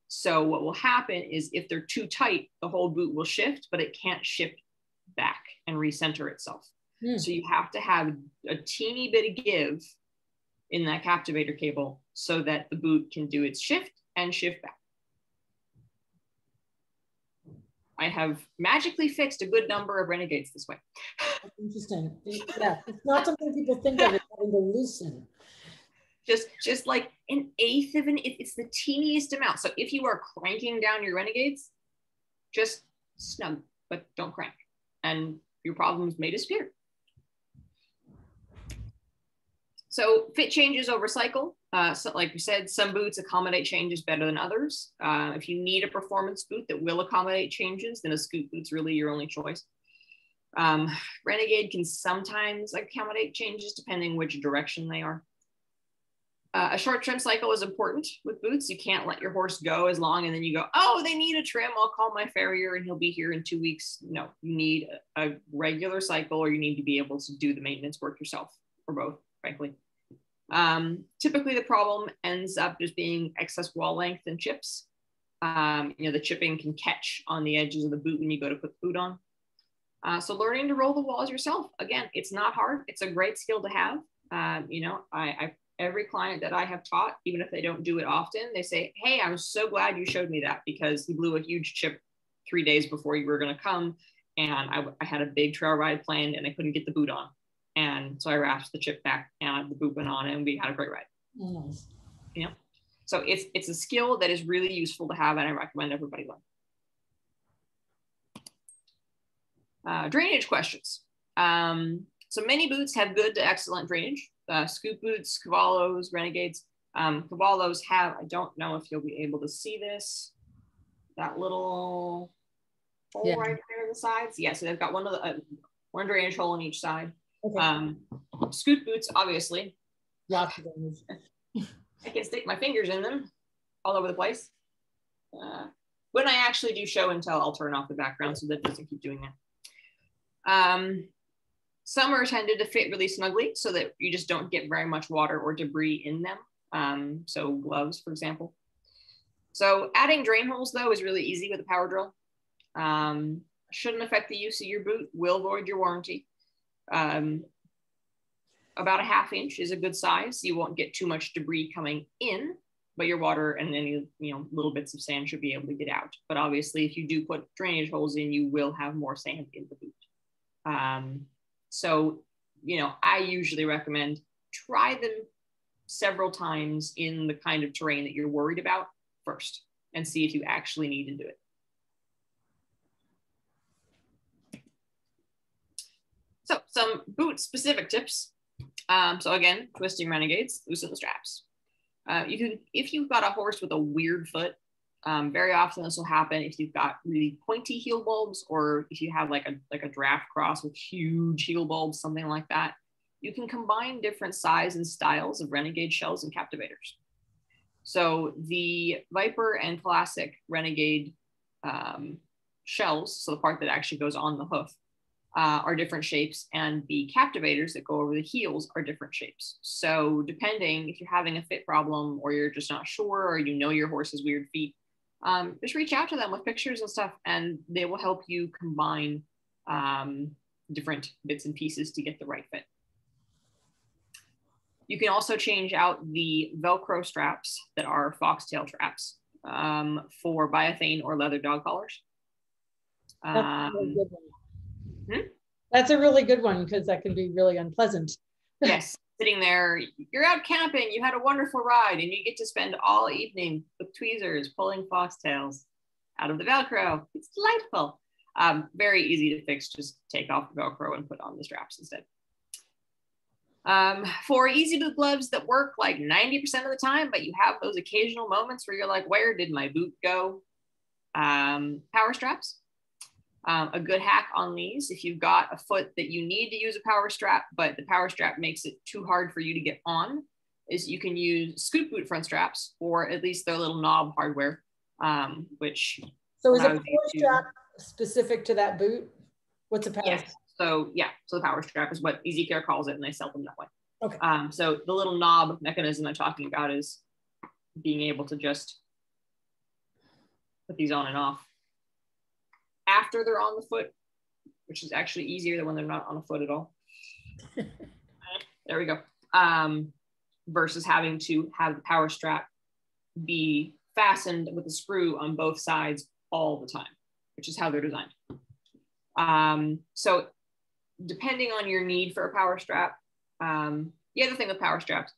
So what will happen is if they're too tight, the whole boot will shift, but it can't shift back and recenter itself. Mm. So you have to have a teeny bit of give in that captivator cable so that the boot can do its shift and shift back. I have magically fixed a good number of renegades this way. Interesting. Yeah, it's not something people think of as having to loosen. Just, just like an eighth of an, it's the teeniest amount. So if you are cranking down your renegades, just snug, but don't crank, and your problems may disappear. So fit changes over cycle. Uh, so like we said, some boots accommodate changes better than others. Uh, if you need a performance boot that will accommodate changes, then a scoot boot's really your only choice. Um, Renegade can sometimes accommodate changes depending which direction they are. Uh, a short trim cycle is important with boots. You can't let your horse go as long and then you go, oh, they need a trim. I'll call my farrier and he'll be here in two weeks. No, you need a, regular cycle or you need to be able to do the maintenance work yourself or both frankly. Um, typically, the problem ends up just being excess wall length and chips. Um, you know, the chipping can catch on the edges of the boot when you go to put the boot on. Uh, so learning to roll the walls yourself, again, it's not hard. It's a great skill to have. Um, you know, I, I, every client that I have taught, even if they don't do it often, they say, "Hey, I'm so glad you showed me that because you blew a huge chip three days before you were going to come, and I, I had a big trail ride planned and I couldn't get the boot on." And so I wrapped the chip back and the boot went on and we had a great ride. Nice. Know, so it's it's a skill that is really useful to have and I recommend everybody learn. Uh, drainage questions. Um, so many boots have good to excellent drainage. Uh, scoot boots, Cavallos, Renegades. Um, Cavallos have, I don't know if you'll be able to see this, that little hole yeah. right there on the sides. Yeah, so they've got one of the, uh, one drainage hole on each side. Okay. Um, scoot boots, obviously. Lots of them. (laughs) I can stick my fingers in them all over the place. Uh, when I actually do show and tell, I'll turn off the background so that it doesn't keep doing that. Um, some are intended to fit really snugly so that you just don't get very much water or debris in them. Um, so gloves, for example. So adding drain holes though is really easy with a power drill. Um, shouldn't affect the use of your boot, will void your warranty. Um, about a half inch is a good size. You won't get too much debris coming in, but your water and any you know little bits of sand should be able to get out. But obviously, if you do put drainage holes in, you will have more sand in the boot. Um, so, you know, I usually recommend try them several times in the kind of terrain that you're worried about first and see if you actually need to do it. So some boot specific tips. Um, so again, twisting renegades, loosen the straps. Uh, you can, if you've got a horse with a weird foot, um, very often this will happen if you've got really pointy heel bulbs or if you have like a, like a draft cross with huge heel bulbs, something like that. You can combine different size and styles of renegade shells and captivators. So the Viper and Classic Renegade um, shells, so the part that actually goes on the hoof, uh, are different shapes and the captivators that go over the heels are different shapes. So depending if you're having a fit problem or you're just not sure or you know your horse has weird feet, um, just reach out to them with pictures and stuff and they will help you combine um, different bits and pieces to get the right fit. You can also change out the Velcro straps that are foxtail traps um, for biothane or leather dog collars. That's, Um, Hmm? That's a really good one because that can be really unpleasant. (laughs) yes, sitting there, you're out camping, you had a wonderful ride, and you get to spend all evening with tweezers pulling foxtails out of the Velcro. It's delightful. Um, very EasyBoot fix. Just take off the Velcro and put on the straps instead. Um, for easy to gloves that work like 90% of the time, but you have those occasional moments where you're like, where did my boot go? Um, power straps. Um, a good hack on these, if you've got a foot that you need to use a power strap, but the power strap makes it too hard for you to get on, is you can use scoot boot front straps or at least their little knob hardware, um, which. So is a power strap specific to that boot? What's a power yes. strap? So yeah, so the power strap is what Easy Care calls it and they sell them that way. Okay. Um, so the little knob mechanism I'm talking about is being able to just put these on and off after they're on the foot, which is actually easier than when they're not on the foot at all. (laughs) there we go. Um, versus having to have the power strap be fastened with a screw on both sides all the time, which is how they're designed. Um, so depending on your need for a power strap, um, the other thing with power straps,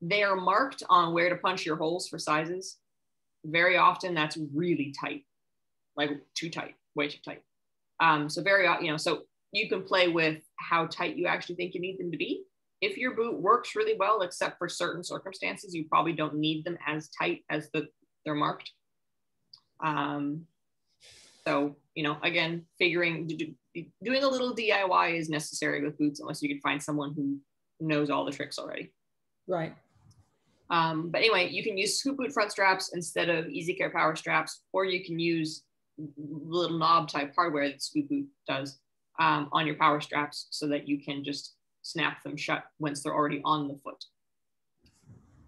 they are marked on where to punch your holes for sizes. Very often that's really tight, like too tight, way too tight. Um, so very, you know, so you can play with how tight you actually think you need them to be. If your boot works really well, except for certain circumstances, you probably don't need them as tight as the they're marked. Um, so, you know, again, figuring doing a little DIY is necessary with boots unless you can find someone who knows all the tricks already. Right. Um, but anyway, you can use scoot boot front straps instead of easy care power straps, or you can use little knob type hardware that scoot boot does um, on your power straps so that you can just snap them shut once they're already on the foot.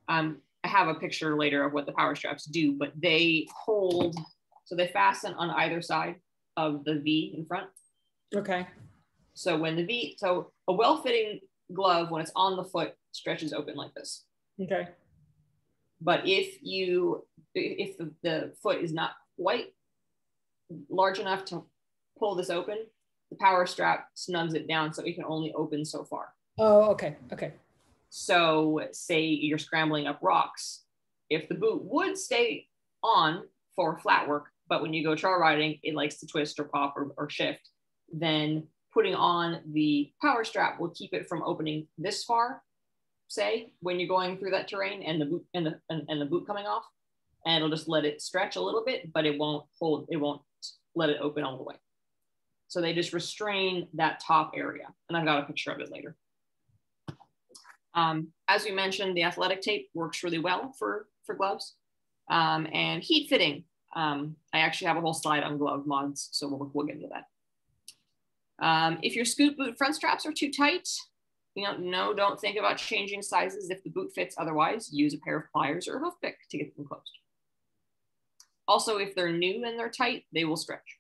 Um, I have a picture later of what the power straps do, but they hold, so they fasten on either side of the V in front. Okay. So when the V, so a well-fitting glove, when it's on the foot, stretches open like this. Okay. But if you, if the, the foot is not quite large enough to pull this open, the power strap snugs it down so it can only open so far. Oh, okay. Okay. So, say you're scrambling up rocks, if the boot would stay on for flat work, but when you go trail riding, it likes to twist or pop or, or shift, then putting on the power strap will keep it from opening this far, say, when you're going through that terrain and the boot and the and, and the boot coming off. And it'll just let it stretch a little bit, but it won't hold, it won't let it open all the way. So they just restrain that top area. And I've got a picture of it later. Um, as we mentioned, the athletic tape works really well for, for gloves. Um, and heat fitting, um, I actually have a whole slide on glove mods, so we'll, we'll get into that. Um, if your scoot boot front straps are too tight, you know, no, don't think about changing sizes. If the boot fits otherwise, use a pair of pliers or a hoof pick to get them closed. Also, if they're new and they're tight, they will stretch.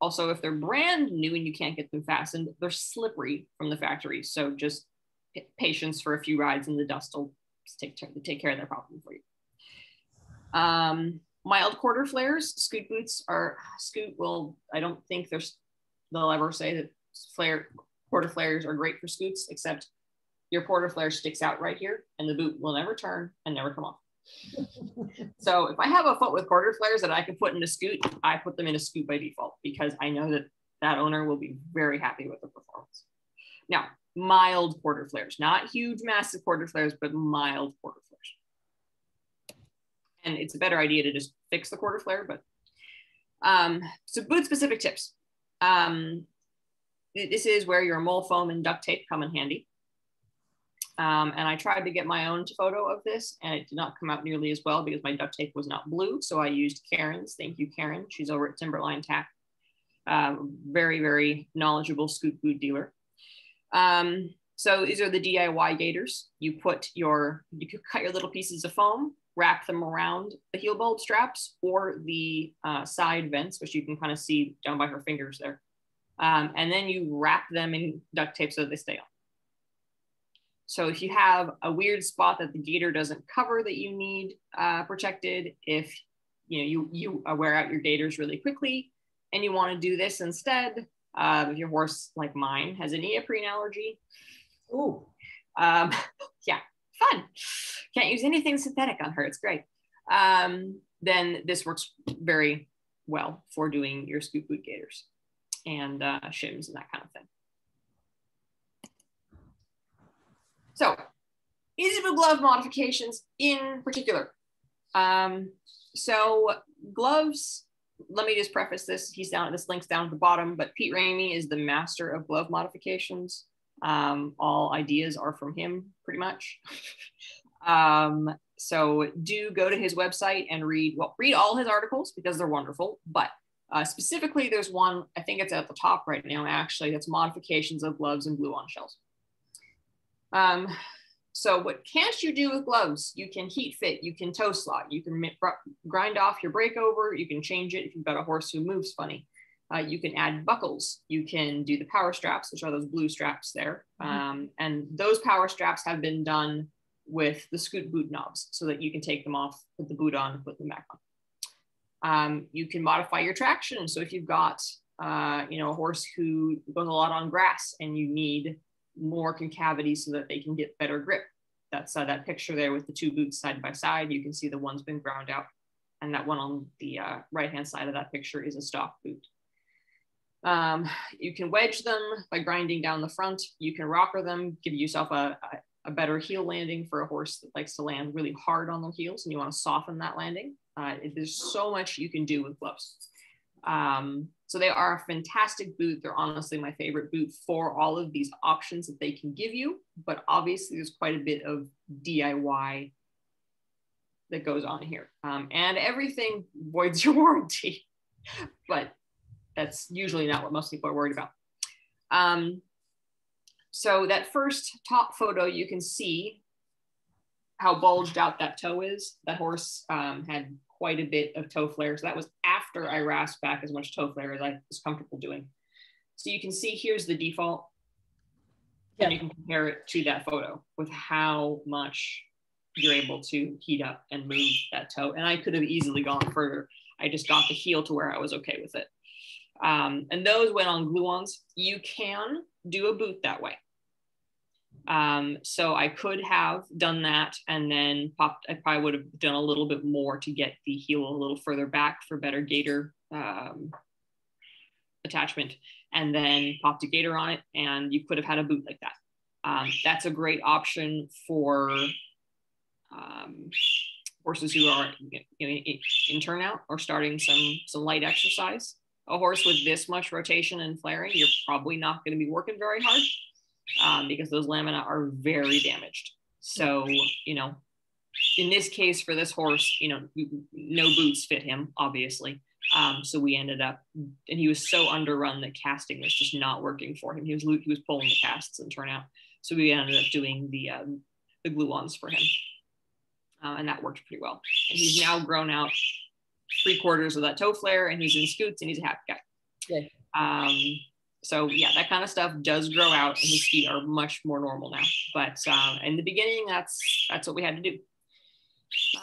Also, if they're brand new and you can't get them fastened, they're slippery from the factory. So just patience for a few rides and the dust will take, take care of that problem for you. Um, mild quarter flares, scoot boots are scoot will, I don't think there's, they'll ever say that flare quarter flares are great for scoots, except your quarter flare sticks out right here and the boot will never turn and never come off so if I have a foot with quarter flares that I can put in a scoot, I put them in a scoot by default because I know that that owner will be very happy with the performance. Now, mild quarter flares, not huge, massive quarter flares, but mild quarter flares. And it's a better idea to just fix the quarter flare, but um, so boot specific tips. Um, this is where your mole foam and duct tape come in handy. Um, and I tried to get my own photo of this and it did not come out nearly as well because my duct tape was not blue. So I used Karen's. Thank you, Karen. She's over at Timberline Tack. Um, very, very knowledgeable scoot boot dealer. Um, so these are the DIY gaiters. You put your, you could cut your little pieces of foam, wrap them around the heel bulb straps or the uh, side vents, which you can kind of see down by her fingers there. Um, and then you wrap them in duct tape so they stay on. So if you have a weird spot that the gator doesn't cover that you need uh, protected, if you know you you wear out your gaiters really quickly and you want to do this instead, uh, if your horse like mine has a neoprene allergy, oh, um, (laughs) yeah, fun. Can't use anything synthetic on her. It's great. Um, then this works very well for doing your scoot boot gaiters and uh, shims and that kind of thing. So, easy EasyBoot glove modifications in particular. Um, so, gloves, let me just preface this. He's down, this link's down at the bottom, but Pete Ramey is the master of glove modifications. Um, all ideas are from him, pretty much. (laughs) um, so, do go to his website and read, well, read all his articles because they're wonderful, but uh, specifically, there's one, I think it's at the top right now, actually, that's modifications of gloves and glue on shells. Um, so what can't you do with gloves? You can heat fit, you can toe slot, you can grind off your breakover, you can change it if you've got a horse who moves funny. Uh, you can add buckles. You can do the power straps, which are those blue straps there. Mm-hmm. Um, and those power straps have been done with the scoot boot knobs so that you can take them off, put the boot on, put them back on. Um, you can modify your traction. So if you've got, uh, you know, a horse who goes a lot on grass and you need more concavity so that they can get better grip. That's uh, that picture there with the two boots side by side. You can see the one's been ground out and that one on the uh, right-hand side of that picture is a stock boot. Um, you can wedge them by grinding down the front. You can rocker them, give yourself a, a, a, better heel landing for a horse that likes to land really hard on their heels and you want to soften that landing. Uh, there's so much you can do with gloves. Um, so they are a fantastic boot. They're honestly my favorite boot for all of these options that they can give you. But obviously, there's quite a bit of DIY that goes on here. Um, and everything voids (laughs) your warranty, but that's usually not what most people are worried about. Um, so that first top photo, you can see how bulged out that toe is. That horse um, had quite a bit of toe flare. So that was after I rasped back as much toe flare as I was comfortable doing. So you can see here's the default. Yeah. And you can compare it to that photo with how much you're able to heat up and move that toe. And I could have easily gone further. I just got the heel to where I was okay with it. Um, and those went on glue-ons. You can do a boot that way. Um, so I could have done that and then popped, I probably would have done a little bit more to get the heel a little further back for better gaiter um, attachment and then popped a gaiter on it and you could have had a boot like that. Um, that's a great option for um, horses who are you know, in turnout or starting some some light exercise. A horse with this much rotation and flaring, you're probably not going to be working very hard um, because those lamina are very damaged. So you know, in this case for this horse, you know, no boots fit him, obviously. Um, so we ended up, and he was so underrun that casting was just not working for him. He was he was pulling the casts and turnout. So we ended up doing the um, the glue-ons for him uh, and that worked pretty well. And he's now grown out three quarters of that toe flare, and he's in scoots, and he's a happy guy. Um, so yeah, that kind of stuff does grow out, and his feet are much more normal now. But um, in the beginning, that's that's what we had to do.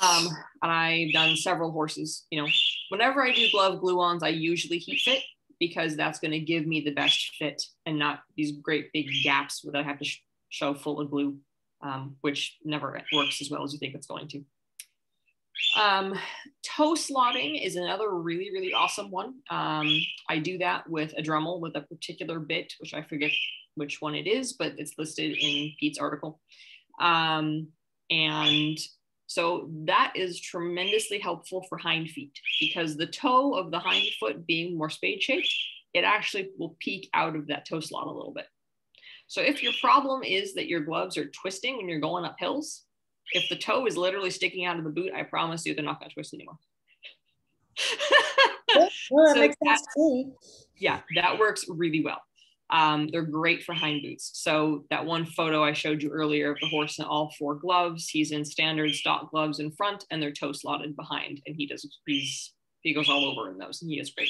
Um, and I've done several horses. You know, whenever I do glove glue-ons, I usually heat fit because that's going to give me the best fit and not these great big gaps that I have to sh- show full of glue um, which never works as well as you think it's going to. Um, toe slotting is another really, really awesome one. Um, I do that with a Dremel with a particular bit, which I forget which one it is, but it's listed in Pete's article. Um, and so that is tremendously helpful for hind feet because the toe of the hind foot being more spade shaped, it actually will peek out of that toe slot a little bit. So if your problem is that your gloves are twisting when you're going up hills, if the toe is literally sticking out of the boot, I promise you they're not going to twist anymore. (laughs) well, that so that, yeah, that works really well. Um, they're great for hind boots. So that one photo I showed you earlier of the horse in all four gloves, he's in standard stock gloves in front and they're toe slotted behind, and he does he's he goes all over in those, and he is great.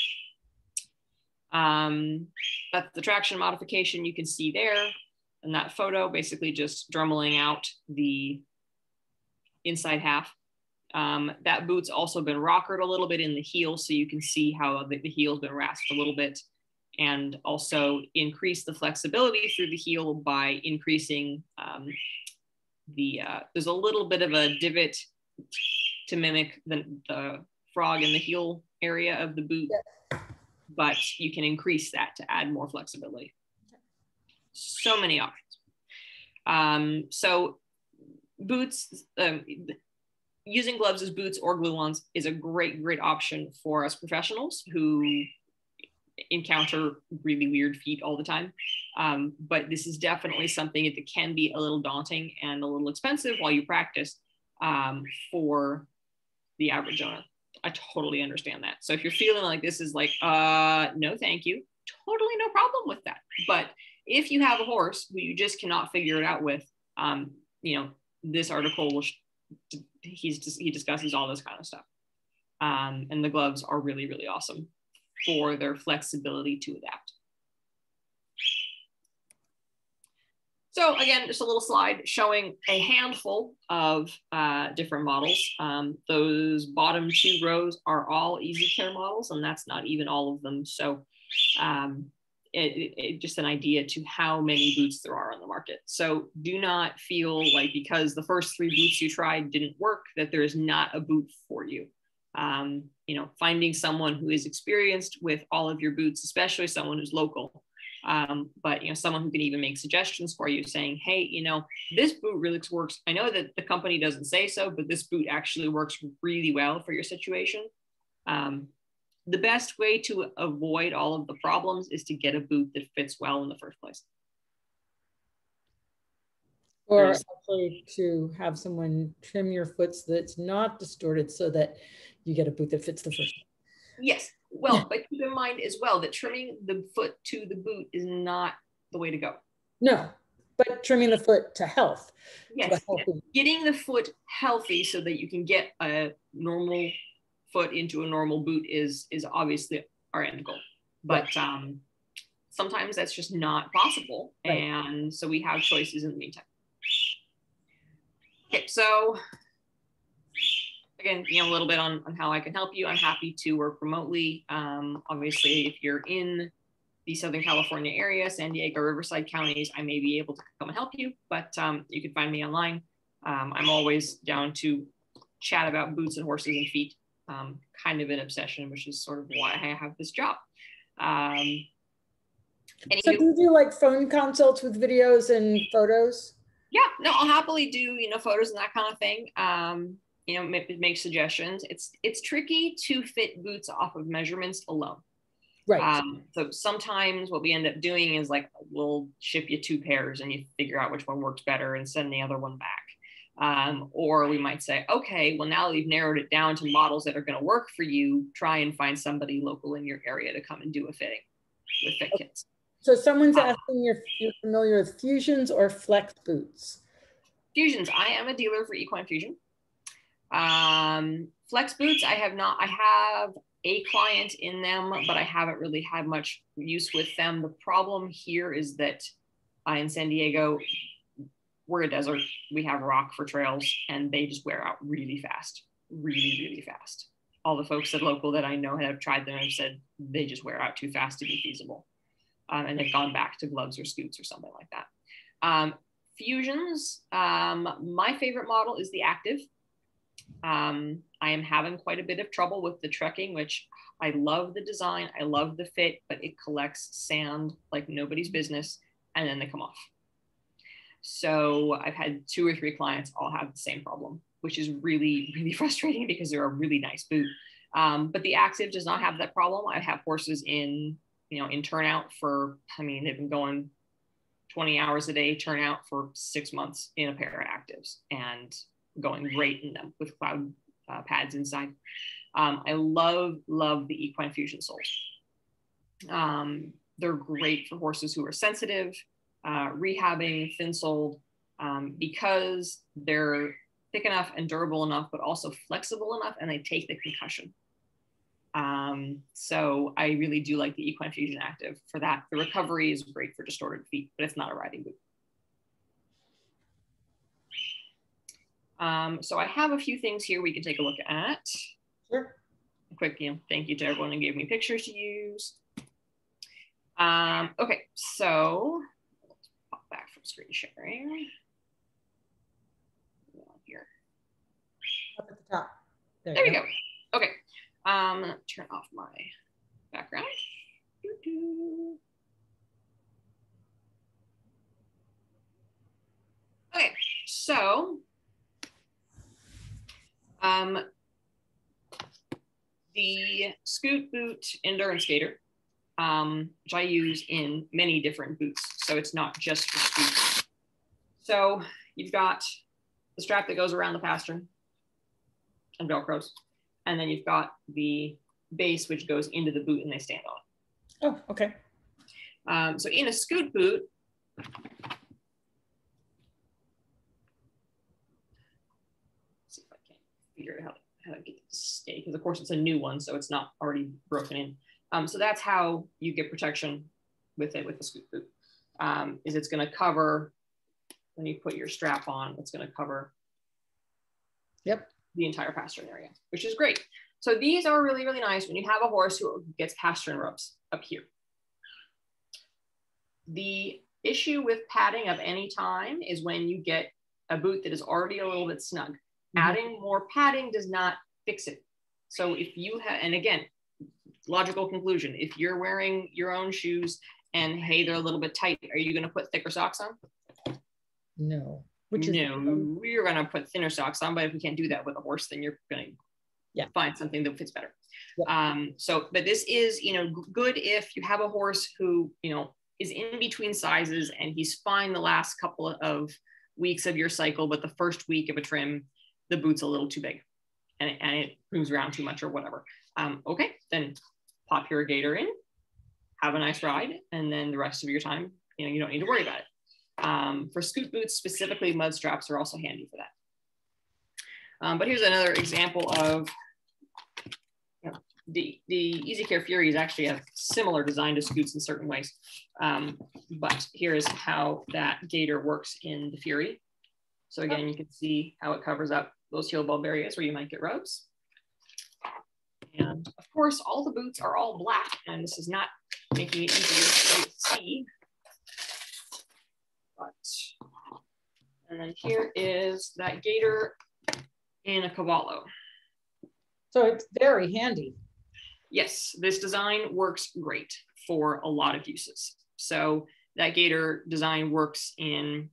Um, that's the traction modification you can see there in that photo, basically just dremeling out the inside half. Um, that boot's also been rockered a little bit in the heel, so you can see how the, the heel's been rasped a little bit and also increase the flexibility through the heel by increasing um, the, uh, there's a little bit of a divot to mimic the, the frog in the heel area of the boot but you can increase that to add more flexibility. So many options. Um, so boots, um, using gloves as boots or glue-ons is a great, great option for us professionals who encounter really weird feet all the time. Um, but this is definitely something that can be a little daunting and a little expensive while you practice um, for the average owner. I totally understand that. So if you're feeling like this is like, uh, no, thank you, totally no problem with that. But if you have a horse who you just cannot figure it out with, um, you know, this article will, he's he discusses all this kind of stuff. Um, and the gloves are really, really awesome for their flexibility to adapt. So again, just a little slide showing a handful of uh, different models. Um, those bottom two rows are all easy care models, and that's not even all of them. So um, it, it, just an idea to how many boots there are on the market. So do not feel like because the first three boots you tried didn't work that there is not a boot for you. Um, you know, finding someone who is experienced with all of your boots, especially someone who's local, um, but you know someone who can even make suggestions for you saying hey you know this boot really works i know that the company doesn't say so but this boot actually works really well for your situation um, the best way to avoid all of the problems is to get a boot that fits well in the first place or actually to have someone trim your foot so that it's not distorted so that you get a boot that fits the first yes well, but keep in mind as well that trimming the foot to the boot is not the way to go. No, but trimming the foot to health. Yes, to getting the foot healthy so that you can get a normal foot into a normal boot is is obviously our end goal. But um, sometimes that's just not possible, right. and so we have choices in the meantime. Okay, so again, you know, a little bit on, on how I can help you. I'm happy to work remotely. Um, obviously, if you're in the Southern California area, San Diego, Riverside counties, I may be able to come and help you, but um, you can find me online. Um, I'm always down to chat about boots and horses and feet, um, kind of an obsession, which is sort of why I have this job. Um, so do you do like phone consults with videos and photos? Yeah, no, I'll happily do, you know, photos and that kind of thing. Um, you know, make, make suggestions. It's it's tricky to fit boots off of measurements alone. Right. Um, so sometimes what we end up doing is like we'll ship you two pairs and you figure out which one works better and send the other one back. Um, or we might say, okay, well now we've narrowed it down to models that are going to work for you. Try and find somebody local in your area to come and do a fitting with fit kits. So someone's um, asking if you're familiar with fusions or flex boots. Fusions. I am a dealer for Equine Fusion. Um, flex boots, I have not, I have a client in them, but I haven't really had much use with them. The problem here is that uh, in San Diego, we're a desert. We have rock for trails and they just wear out really fast, really, really fast. All the folks at local that I know have tried them have said they just wear out too fast to be feasible. Um, and they've gone back to gloves or scoots or something like that. Um, fusions, um, my favorite model is the active. Um, I am having quite a bit of trouble with the trekking, which I love the design, I love the fit, but it collects sand like nobody's business, and then they come off. So I've had two or three clients all have the same problem, which is really, really (laughs) frustrating because they're a really nice boot. Um, but the Active does not have that problem. I have horses in, you know, in turnout for, I mean, they've been going 20 hours a day turnout for six months in a pair of actives. And going great in them with cloud uh, pads inside. Um, I love, love the equine fusion soles. Um, they're great for horses who are sensitive, uh, rehabbing, thin soled, um, because they're thick enough and durable enough, but also flexible enough, and they take the concussion. Um, so I really do like the Equine Fusion Active for that. The recovery is great for distorted feet, but it's not a riding boot. Um, so I have a few things here we can take a look at. Sure. A quick, you know, thank you to everyone who gave me pictures to use. Um, okay, so let's pop back from screen sharing. Here. Up at the top. There, there we go. go. Okay. Um, turn off my background. Doo -doo. Okay, so um, the Scoot Boot Endurance Gaiter, um, which I use in many different boots. So it's not just for Scoot. So you've got the strap that goes around the pastern and Velcros. And then you've got the base, which goes into the boot and they stand on. Oh, okay. Um, so in a Scoot boot, see if I can figure out how, how to get it to stay because of course it's a new one, so it's not already broken in. Um, so that's how you get protection with it with the scoot boot. Um, is it's going to cover when you put your strap on, it's going to cover yep. the entire pastern area, which is great. So these are really, really nice when you have a horse who gets pastern rubs up here. The issue with padding of any time is when you get a boot that is already a little bit snug. Mm-hmm. Adding more padding does not fix it. So if you have, and again, logical conclusion, if you're wearing your own shoes and hey, they're a little bit tight, are you going to put thicker socks on? No. Which is no, we're going to put thinner socks on, but if we can't do that with a horse, then you're going to yeah. find something that fits better. Yeah. Um, so, but this is, you know, good if you have a horse who, you know, is in between sizes and he's fine the last couple of weeks of your cycle, but the first week of a trim, the boot's a little too big and it, and it moves around too much or whatever. Um, okay, then pop your gaiter in, have a nice ride, and then the rest of your time, you know, you don't need to worry about it. Um, for scoot boots specifically, mud straps are also handy for that. Um, but here's another example of you know, the, the Easy Care Fury is actually a similar design to scoots in certain ways. Um, but here is how that gaiter works in the Fury. So again, you can see how it covers up those heel bulb areas where you might get rubs. And of course, all the boots are all black, and this is not making it easier to see. But, and then here is that gaiter in a cavallo. So it's very handy. Yes, this design works great for a lot of uses. So that gaiter design works in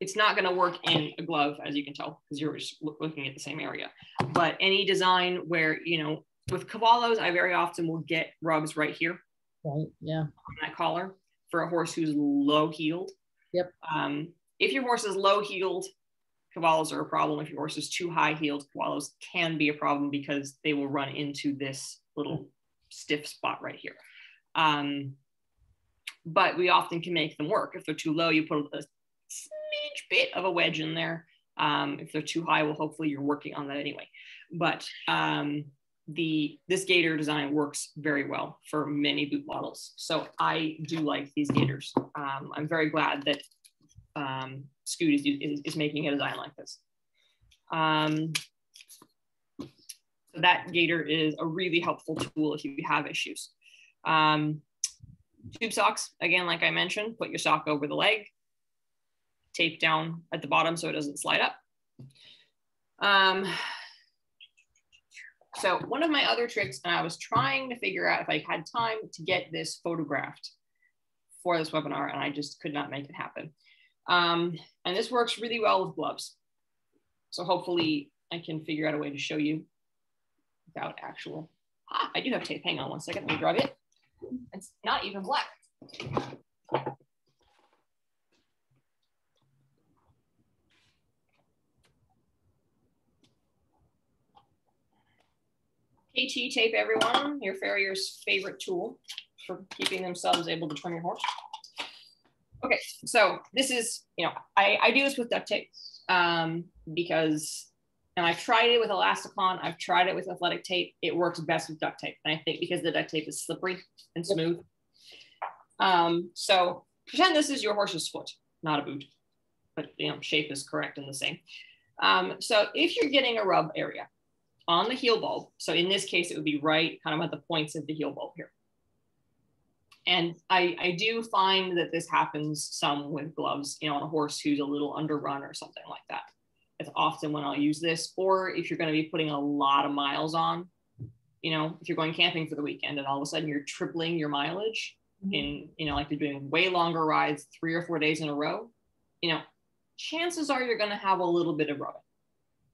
it's not going to work in a glove, as you can tell, because you're just looking at the same area. But any design where, you know, with cavallos, I very often will get rubs right here. Right. Yeah. On that collar for a horse who's low heeled. Yep. Um, if your horse is low heeled, cavallos are a problem. If your horse is too high heeled, cavallos can be a problem because they will run into this little stiff spot right here. Um, but we often can make them work. If they're too low, you put a smidge bit of a wedge in there. Um, if they're too high, well, hopefully you're working on that anyway. But um, the this gaiter design works very well for many boot models. So I do like these gaiters. Um, I'm very glad that um, Scoot is, is, is, making a design like this. Um, so that gaiter is a really helpful tool if you have issues. Um, tube socks, again, like I mentioned, put your sock over the leg tape down at the bottom so it doesn't slide up. So one of my other tricks, and I was trying to figure out if I had time to get this photographed for this webinar, and I just could not make it happen. Um, and this works really well with gloves. So hopefully I can figure out a way to show you without actual, ah, I do have tape, hang on one second, let me grab it. It's not even black. KT tape, everyone, your farrier's favorite tool for keeping themselves able to trim your horse. Okay, so this is, you know, I, I do this with duct tape um, because, and I've tried it with Elastikon, I've tried it with athletic tape. It works best with duct tape. And I think because the duct tape is slippery and smooth. Um, so pretend this is your horse's foot, not a boot, but you know, shape is correct and the same. Um, so if you're getting a rub area, on the heel bulb. So in this case, it would be right kind of at the points of the heel bulb here. And I, I do find that this happens some with gloves, you know, on a horse who's a little underrun or something like that. It's often when I'll use this, or if you're going to be putting a lot of miles on, you know, if you're going camping for the weekend and all of a sudden you're tripling your mileage mm-hmm. in, you know, like you're doing way longer rides three or four days in a row, you know, chances are you're going to have a little bit of rubbing.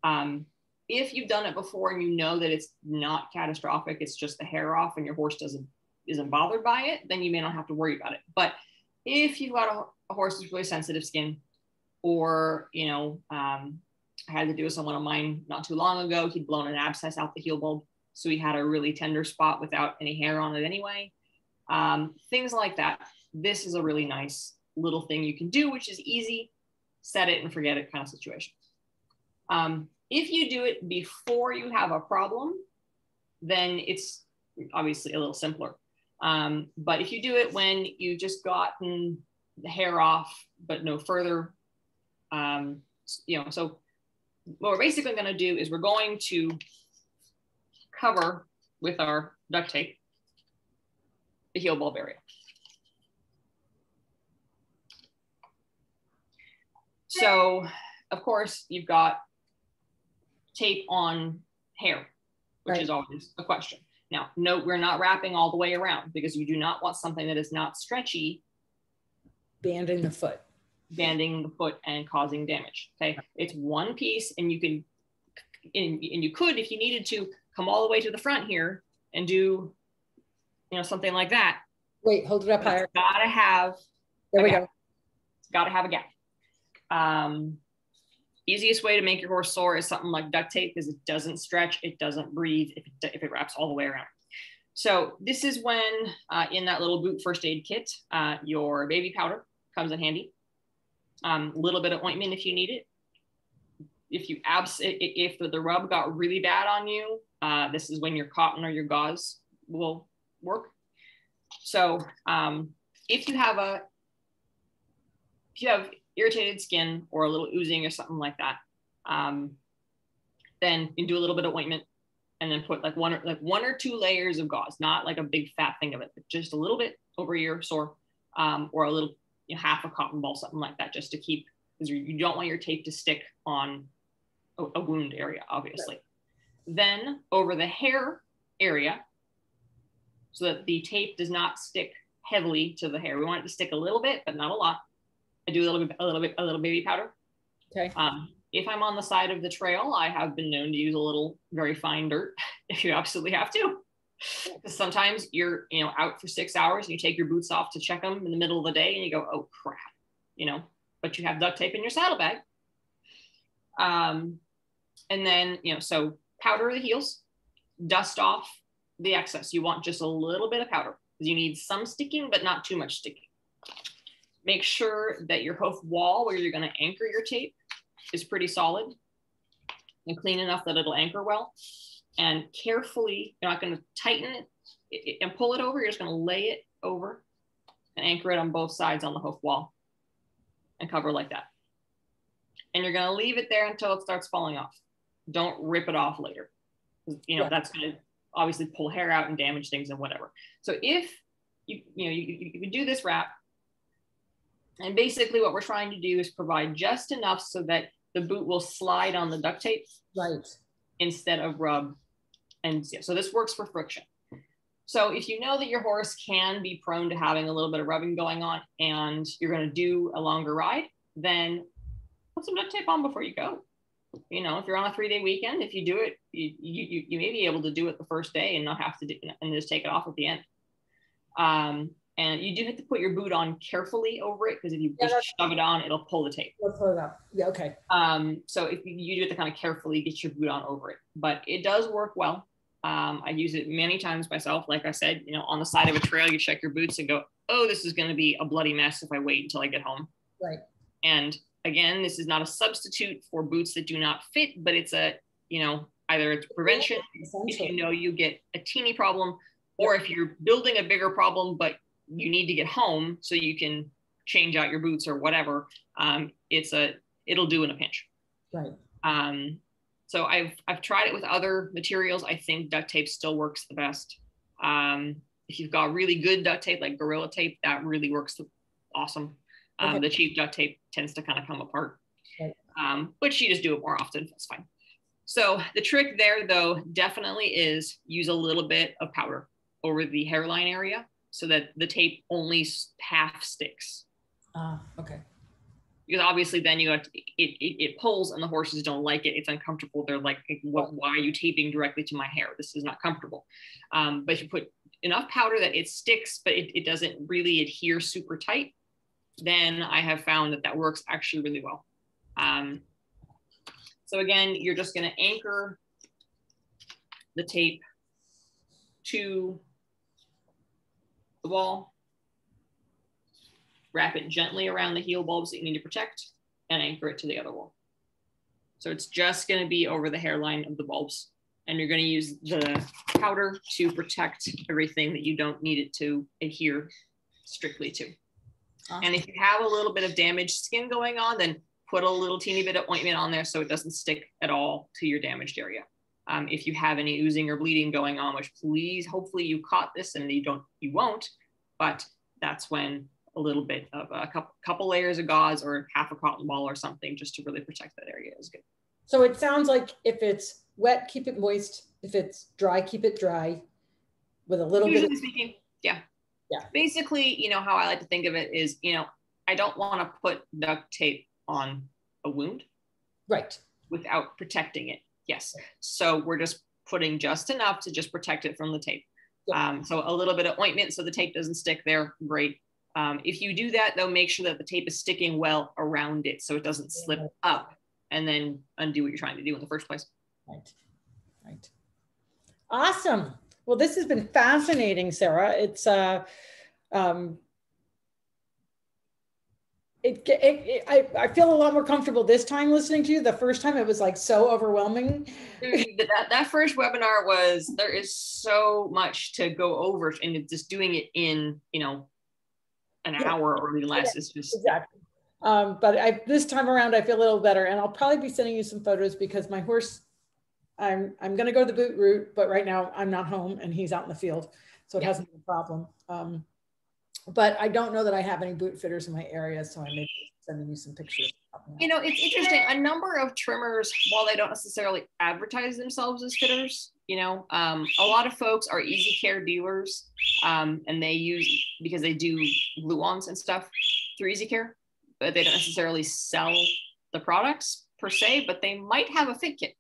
Um, if you've done it before and you know that it's not catastrophic, it's just the hair off and your horse doesn't isn't bothered by it, then you may not have to worry about it. But if you've got a, a horse with really sensitive skin, or you know, um, I had to do with someone of mine not too long ago. He'd blown an abscess out the heel bulb, so he had a really tender spot without any hair on it anyway. Um, things like that. This is a really nice little thing you can do, which is easy, set it and forget it kind of situation. Um, if you do it before you have a problem, then it's obviously a little simpler. Um, but if you do it when you just gotten the hair off, but no further Um, you know, so what we're basically going to do is we're going to cover with our duct tape the heel bulb area. So, of course, you've got tape on hair, which right. is always a question. Now, note we're not wrapping all the way around because you do not want something that is not stretchy. Banding the foot. Banding the foot and causing damage. Okay. It's one piece, and you can, and, and you could, if you needed to, come all the way to the front here and do, you know, something like that. Wait, hold it up but higher. Gotta have. There we gap. go. It's gotta have a gap. Um, easiest way to make your horse sore is something like duct tape because it doesn't stretch, it doesn't breathe if it, if it wraps all the way around. So this is when uh, in that little boot first aid kit, uh, your baby powder comes in handy. A um, little bit of ointment if you need it. If you abs if the rub got really bad on you, uh, this is when your cotton or your gauze will work. So um, if you have a if you have irritated skin or a little oozing or something like that, um, then you do a little bit of ointment and then put like one or like one or two layers of gauze, not like a big fat thing of it, but just a little bit over your sore um, or a little you know, half a cotton ball, something like that, just to keep because you don't want your tape to stick on a, a wound area, obviously. Then over the hair area, so that the tape does not stick heavily to the hair. We want it to stick a little bit, but not a lot. I do a little bit, a little bit, a little baby powder. Okay. Um, if I'm on the side of the trail, I have been known to use a little very fine dirt (laughs) if you absolutely have to. Because sometimes you're, you know, out for six hours and you take your boots off to check them in the middle of the day and you go, oh crap, you know, but you have duct tape in your saddlebag. Um, and then, you know, so powder the heels, dust off the excess. You want just a little bit of powder because you need some sticking, but not too much sticking. Make sure that your hoof wall where you're going to anchor your tape is pretty solid and clean enough that it'll anchor well. And carefully, you're not going to tighten it and pull it over. You're just going to lay it over and anchor it on both sides on the hoof wall and cover like that. And you're going to leave it there until it starts falling off. Don't rip it off later. You know, yeah. that's going to obviously pull hair out and damage things and whatever. So if you, you know, you, you do this wrap, and basically what we're trying to do is provide just enough so that the boot will slide on the duct tape right. instead of rub. And so this works for friction. So if you know that your horse can be prone to having a little bit of rubbing going on and you're going to do a longer ride, then put some duct tape on before you go. You know, if you're on a three day weekend, if you do it, you, you, you may be able to do it the first day and not have to do, and just take it off at the end. Um, and you do have to put your boot on carefully over it because if you yeah, just shove it on, it'll pull the tape. It'll pull it up. Yeah, okay. Um, so if you, do have to kind of carefully get your boot on over it, but it does work well. Um, I use it many times myself. Like I said, you know, on the side of a trail, you check your boots and go, oh, this is going to be a bloody mess if I wait until I get home. Right. And again, this is not a substitute for boots that do not fit, but it's a, you know, either it's prevention if you know you get a teeny problem, or if you're building a bigger problem, but you need to get home so you can change out your boots or whatever. Um, it's a it'll do in a pinch. Right. Um, so i've i've tried it with other materials. I think duct tape still works the best. Um, if you've got really good duct tape like gorilla tape that really works awesome. Um, okay. the cheap duct tape tends to kind of come apart. Right. um, but you just do it more often. That's fine. So the trick there though definitely is use a little bit of powder over the hairline area so that the tape only half sticks. Ah, uh, okay. Because obviously, then you have to, it, it, it pulls and the horses don't like it. It's uncomfortable. They're like, what, why are you taping directly to my hair? This is not comfortable. Um, but if you put enough powder that it sticks, but it, it doesn't really adhere super tight, then I have found that that works actually really well. Um, so again, you're just going to anchor the tape to the wall, wrap it gently around the heel bulbs that you need to protect, and anchor it to the other wall. So it's just going to be over the hairline of the bulbs. And you're going to use the powder to protect everything that you don't need it to adhere strictly to. Awesome. And if you have a little bit of damaged skin going on, then put a little teeny bit of ointment on there so it doesn't stick at all to your damaged area. Um, if you have any oozing or bleeding going on, which please, hopefully you caught this and you don't, you won't, but that's when a little bit of a couple, couple layers of gauze or half a cotton ball or something just to really protect that area is good. So it sounds like if it's wet, keep it moist. If it's dry, keep it dry with a little Usually bit. Of- speaking, yeah. Yeah. Basically, you know, how I like to think of it is, you know, I don't want to put duct tape on a wound right. without protecting it. Yes. So we're just putting just enough to just protect it from the tape. Yeah. Um, so a little bit of ointment so the tape doesn't stick there. Great. Um, if you do that, though, make sure that the tape is sticking well around it so it doesn't slip up and then undo what you're trying to do in the first place. Right. Right. Awesome. Well, this has been fascinating, Sara. It's uh, um, it, it, it, I, I feel a lot more comfortable this time listening to you. The first time it was like so overwhelming. that, that first webinar was there is so much to go over and just doing it in you know an Yeah. hour or less is just Exactly. Um, but I, this time around, I feel a little better, and I'll probably be sending you some photos because my horse, I'm I'm going to go the boot route, but right now I'm not home and he's out in the field, so it Yeah. hasn't been a problem. Um, but I don't know that I have any boot fitters in my area, so I may be sending you some pictures. you know it's interesting a number of trimmers while they don't necessarily advertise themselves as fitters you know um, a lot of folks are easy care dealers um, and they use because they do glue-ons and stuff through easy care but they don't necessarily sell the products per se but they might have a fit kit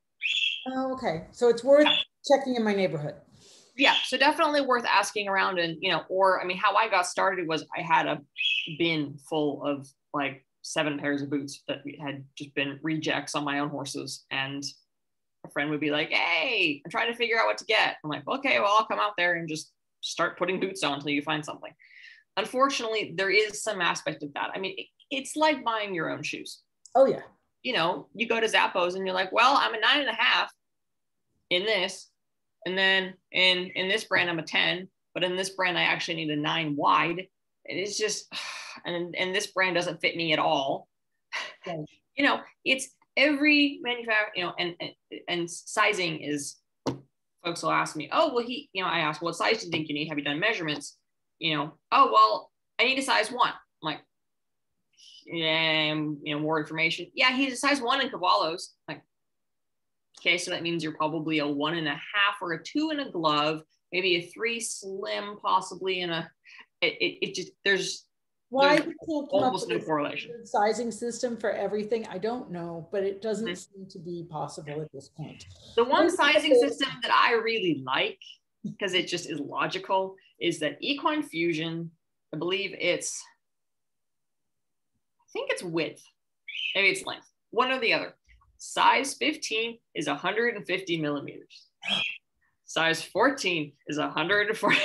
Oh, okay. So it's worth checking in my neighborhood. Yeah so definitely worth asking around and you know or i mean how i got started was i had a bin full of like seven pairs of boots that had just been rejects on my own horses. And a friend would be like hey i'm trying to figure out what to get. I'm like okay well i'll come out there and just start putting boots on until you find something. Unfortunately there is some aspect of that. I mean it, it's like buying your own shoes. Oh yeah. you know, you go to Zappos and you're like, well, I'm a nine and a half in this. And then in in this brand, I'm a 10, but in this brand, I actually need a nine wide. And it's just, (sighs) and, and this brand doesn't fit me at all. Right. (laughs) You know, it's every manufacturer, you know, and, and and sizing is folks will ask me, oh, well, he, you know, I ask, what size do you think you need? Have you done measurements? You know, oh, well, I need a size one. I'm like, yeah, you know, more information. Yeah, he's a size one in Cavallos. Like, okay, so that means you're probably a one and a half or a two in a glove, maybe a three slim, possibly in a. It, it, it just there's Why There's we can't come up almost with no correlation. sizing system for everything? I don't know, but it doesn't seem to be possible at this point. The one sizing system that I really like because it just is logical is that Equine Fusion, I believe it's, I think it's width, maybe it's length, one or the other. Size 15 is 150 millimeters. Size 14 is 140.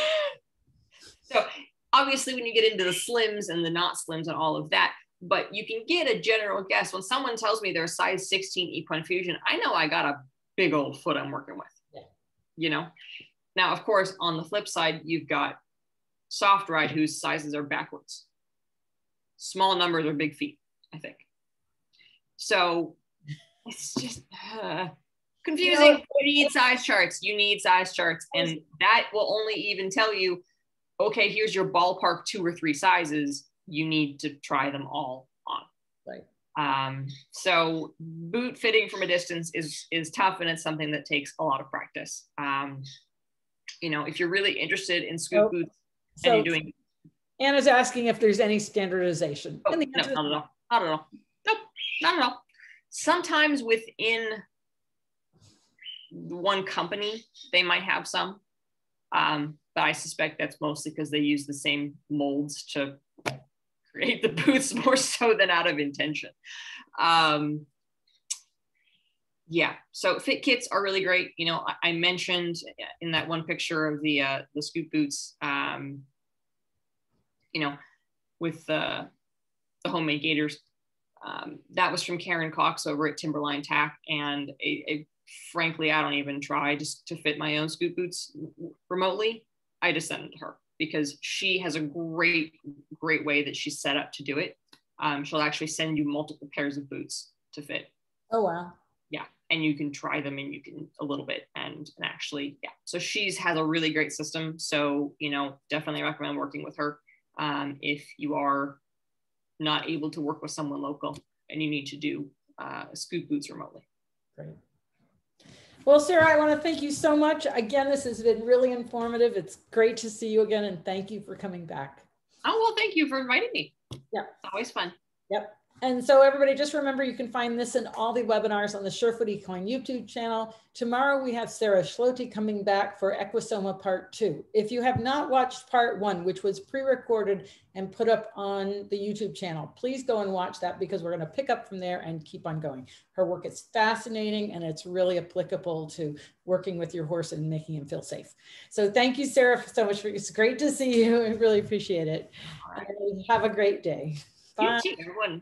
(laughs) so obviously when you get into the slims and the not slims and all of that, but you can get a general guess. When someone tells me they're a size 16 Equine Fusion, I know I got a big old foot I'm working with. Yeah. You know? Now, of course, on the flip side, you've got Soft Ride whose sizes are backwards. Small numbers are big feet, I think. So it's just uh, confusing. You know- you need size charts. You need size charts. And that will only even tell you, okay, here's your ballpark two or three sizes. You need to try them all on. Right. Um, so boot fitting from a distance is is tough and it's something that takes a lot of practice. Um, you know, if you're really interested in scoot Oh, boots and you're doing Anna's asking if there's any standardization. oh, And the no, answer is not at all. Not at all. Nope, not at all. Sometimes within one company, they might have some. Um, but I suspect that's mostly because they use the same molds to create the boots (laughs) more so than out of intention. Um, yeah, so fit kits are really great. You know, I, I mentioned in that one picture of the uh, the scoot boots, um, you know, with the the homemade gaiters. Um, that was from Karen Cox over at Timberline Tack, and a, a, frankly, I don't even try just to fit my own scoot boots remotely. I just send it to her because she has a great, great way that she's set up to do it. um, she'll actually send you multiple pairs of boots to fit. Oh, wow. Yeah. And you can try them and you can a little bit and, and actually, yeah. So she's has a really great system. So, you know, definitely recommend working with her um, if you are not able to work with someone local and you need to do uh, scoot boots remotely. Great. Well, Sara, I want to thank you so much. Again, this has been really informative. It's great to see you again, and thank you for coming back. Oh, well, thank you for inviting me. Yeah. It's always fun. Yep. And so everybody just remember you can find this and all the webinars on the Surefoot Equine YouTube channel. Tomorrow we have Sarah Schlote coming back for Equusoma part two. If you have not watched part one, which was pre-recorded and put up on the YouTube channel, please go and watch that because we're gonna pick up from there and keep on going. Her work is fascinating and it's really applicable to working with your horse and making him feel safe. So thank you, Sara, so much. For, it's great to see you. (laughs) I really appreciate it. Right. Have a great day. Bye. You too, everyone.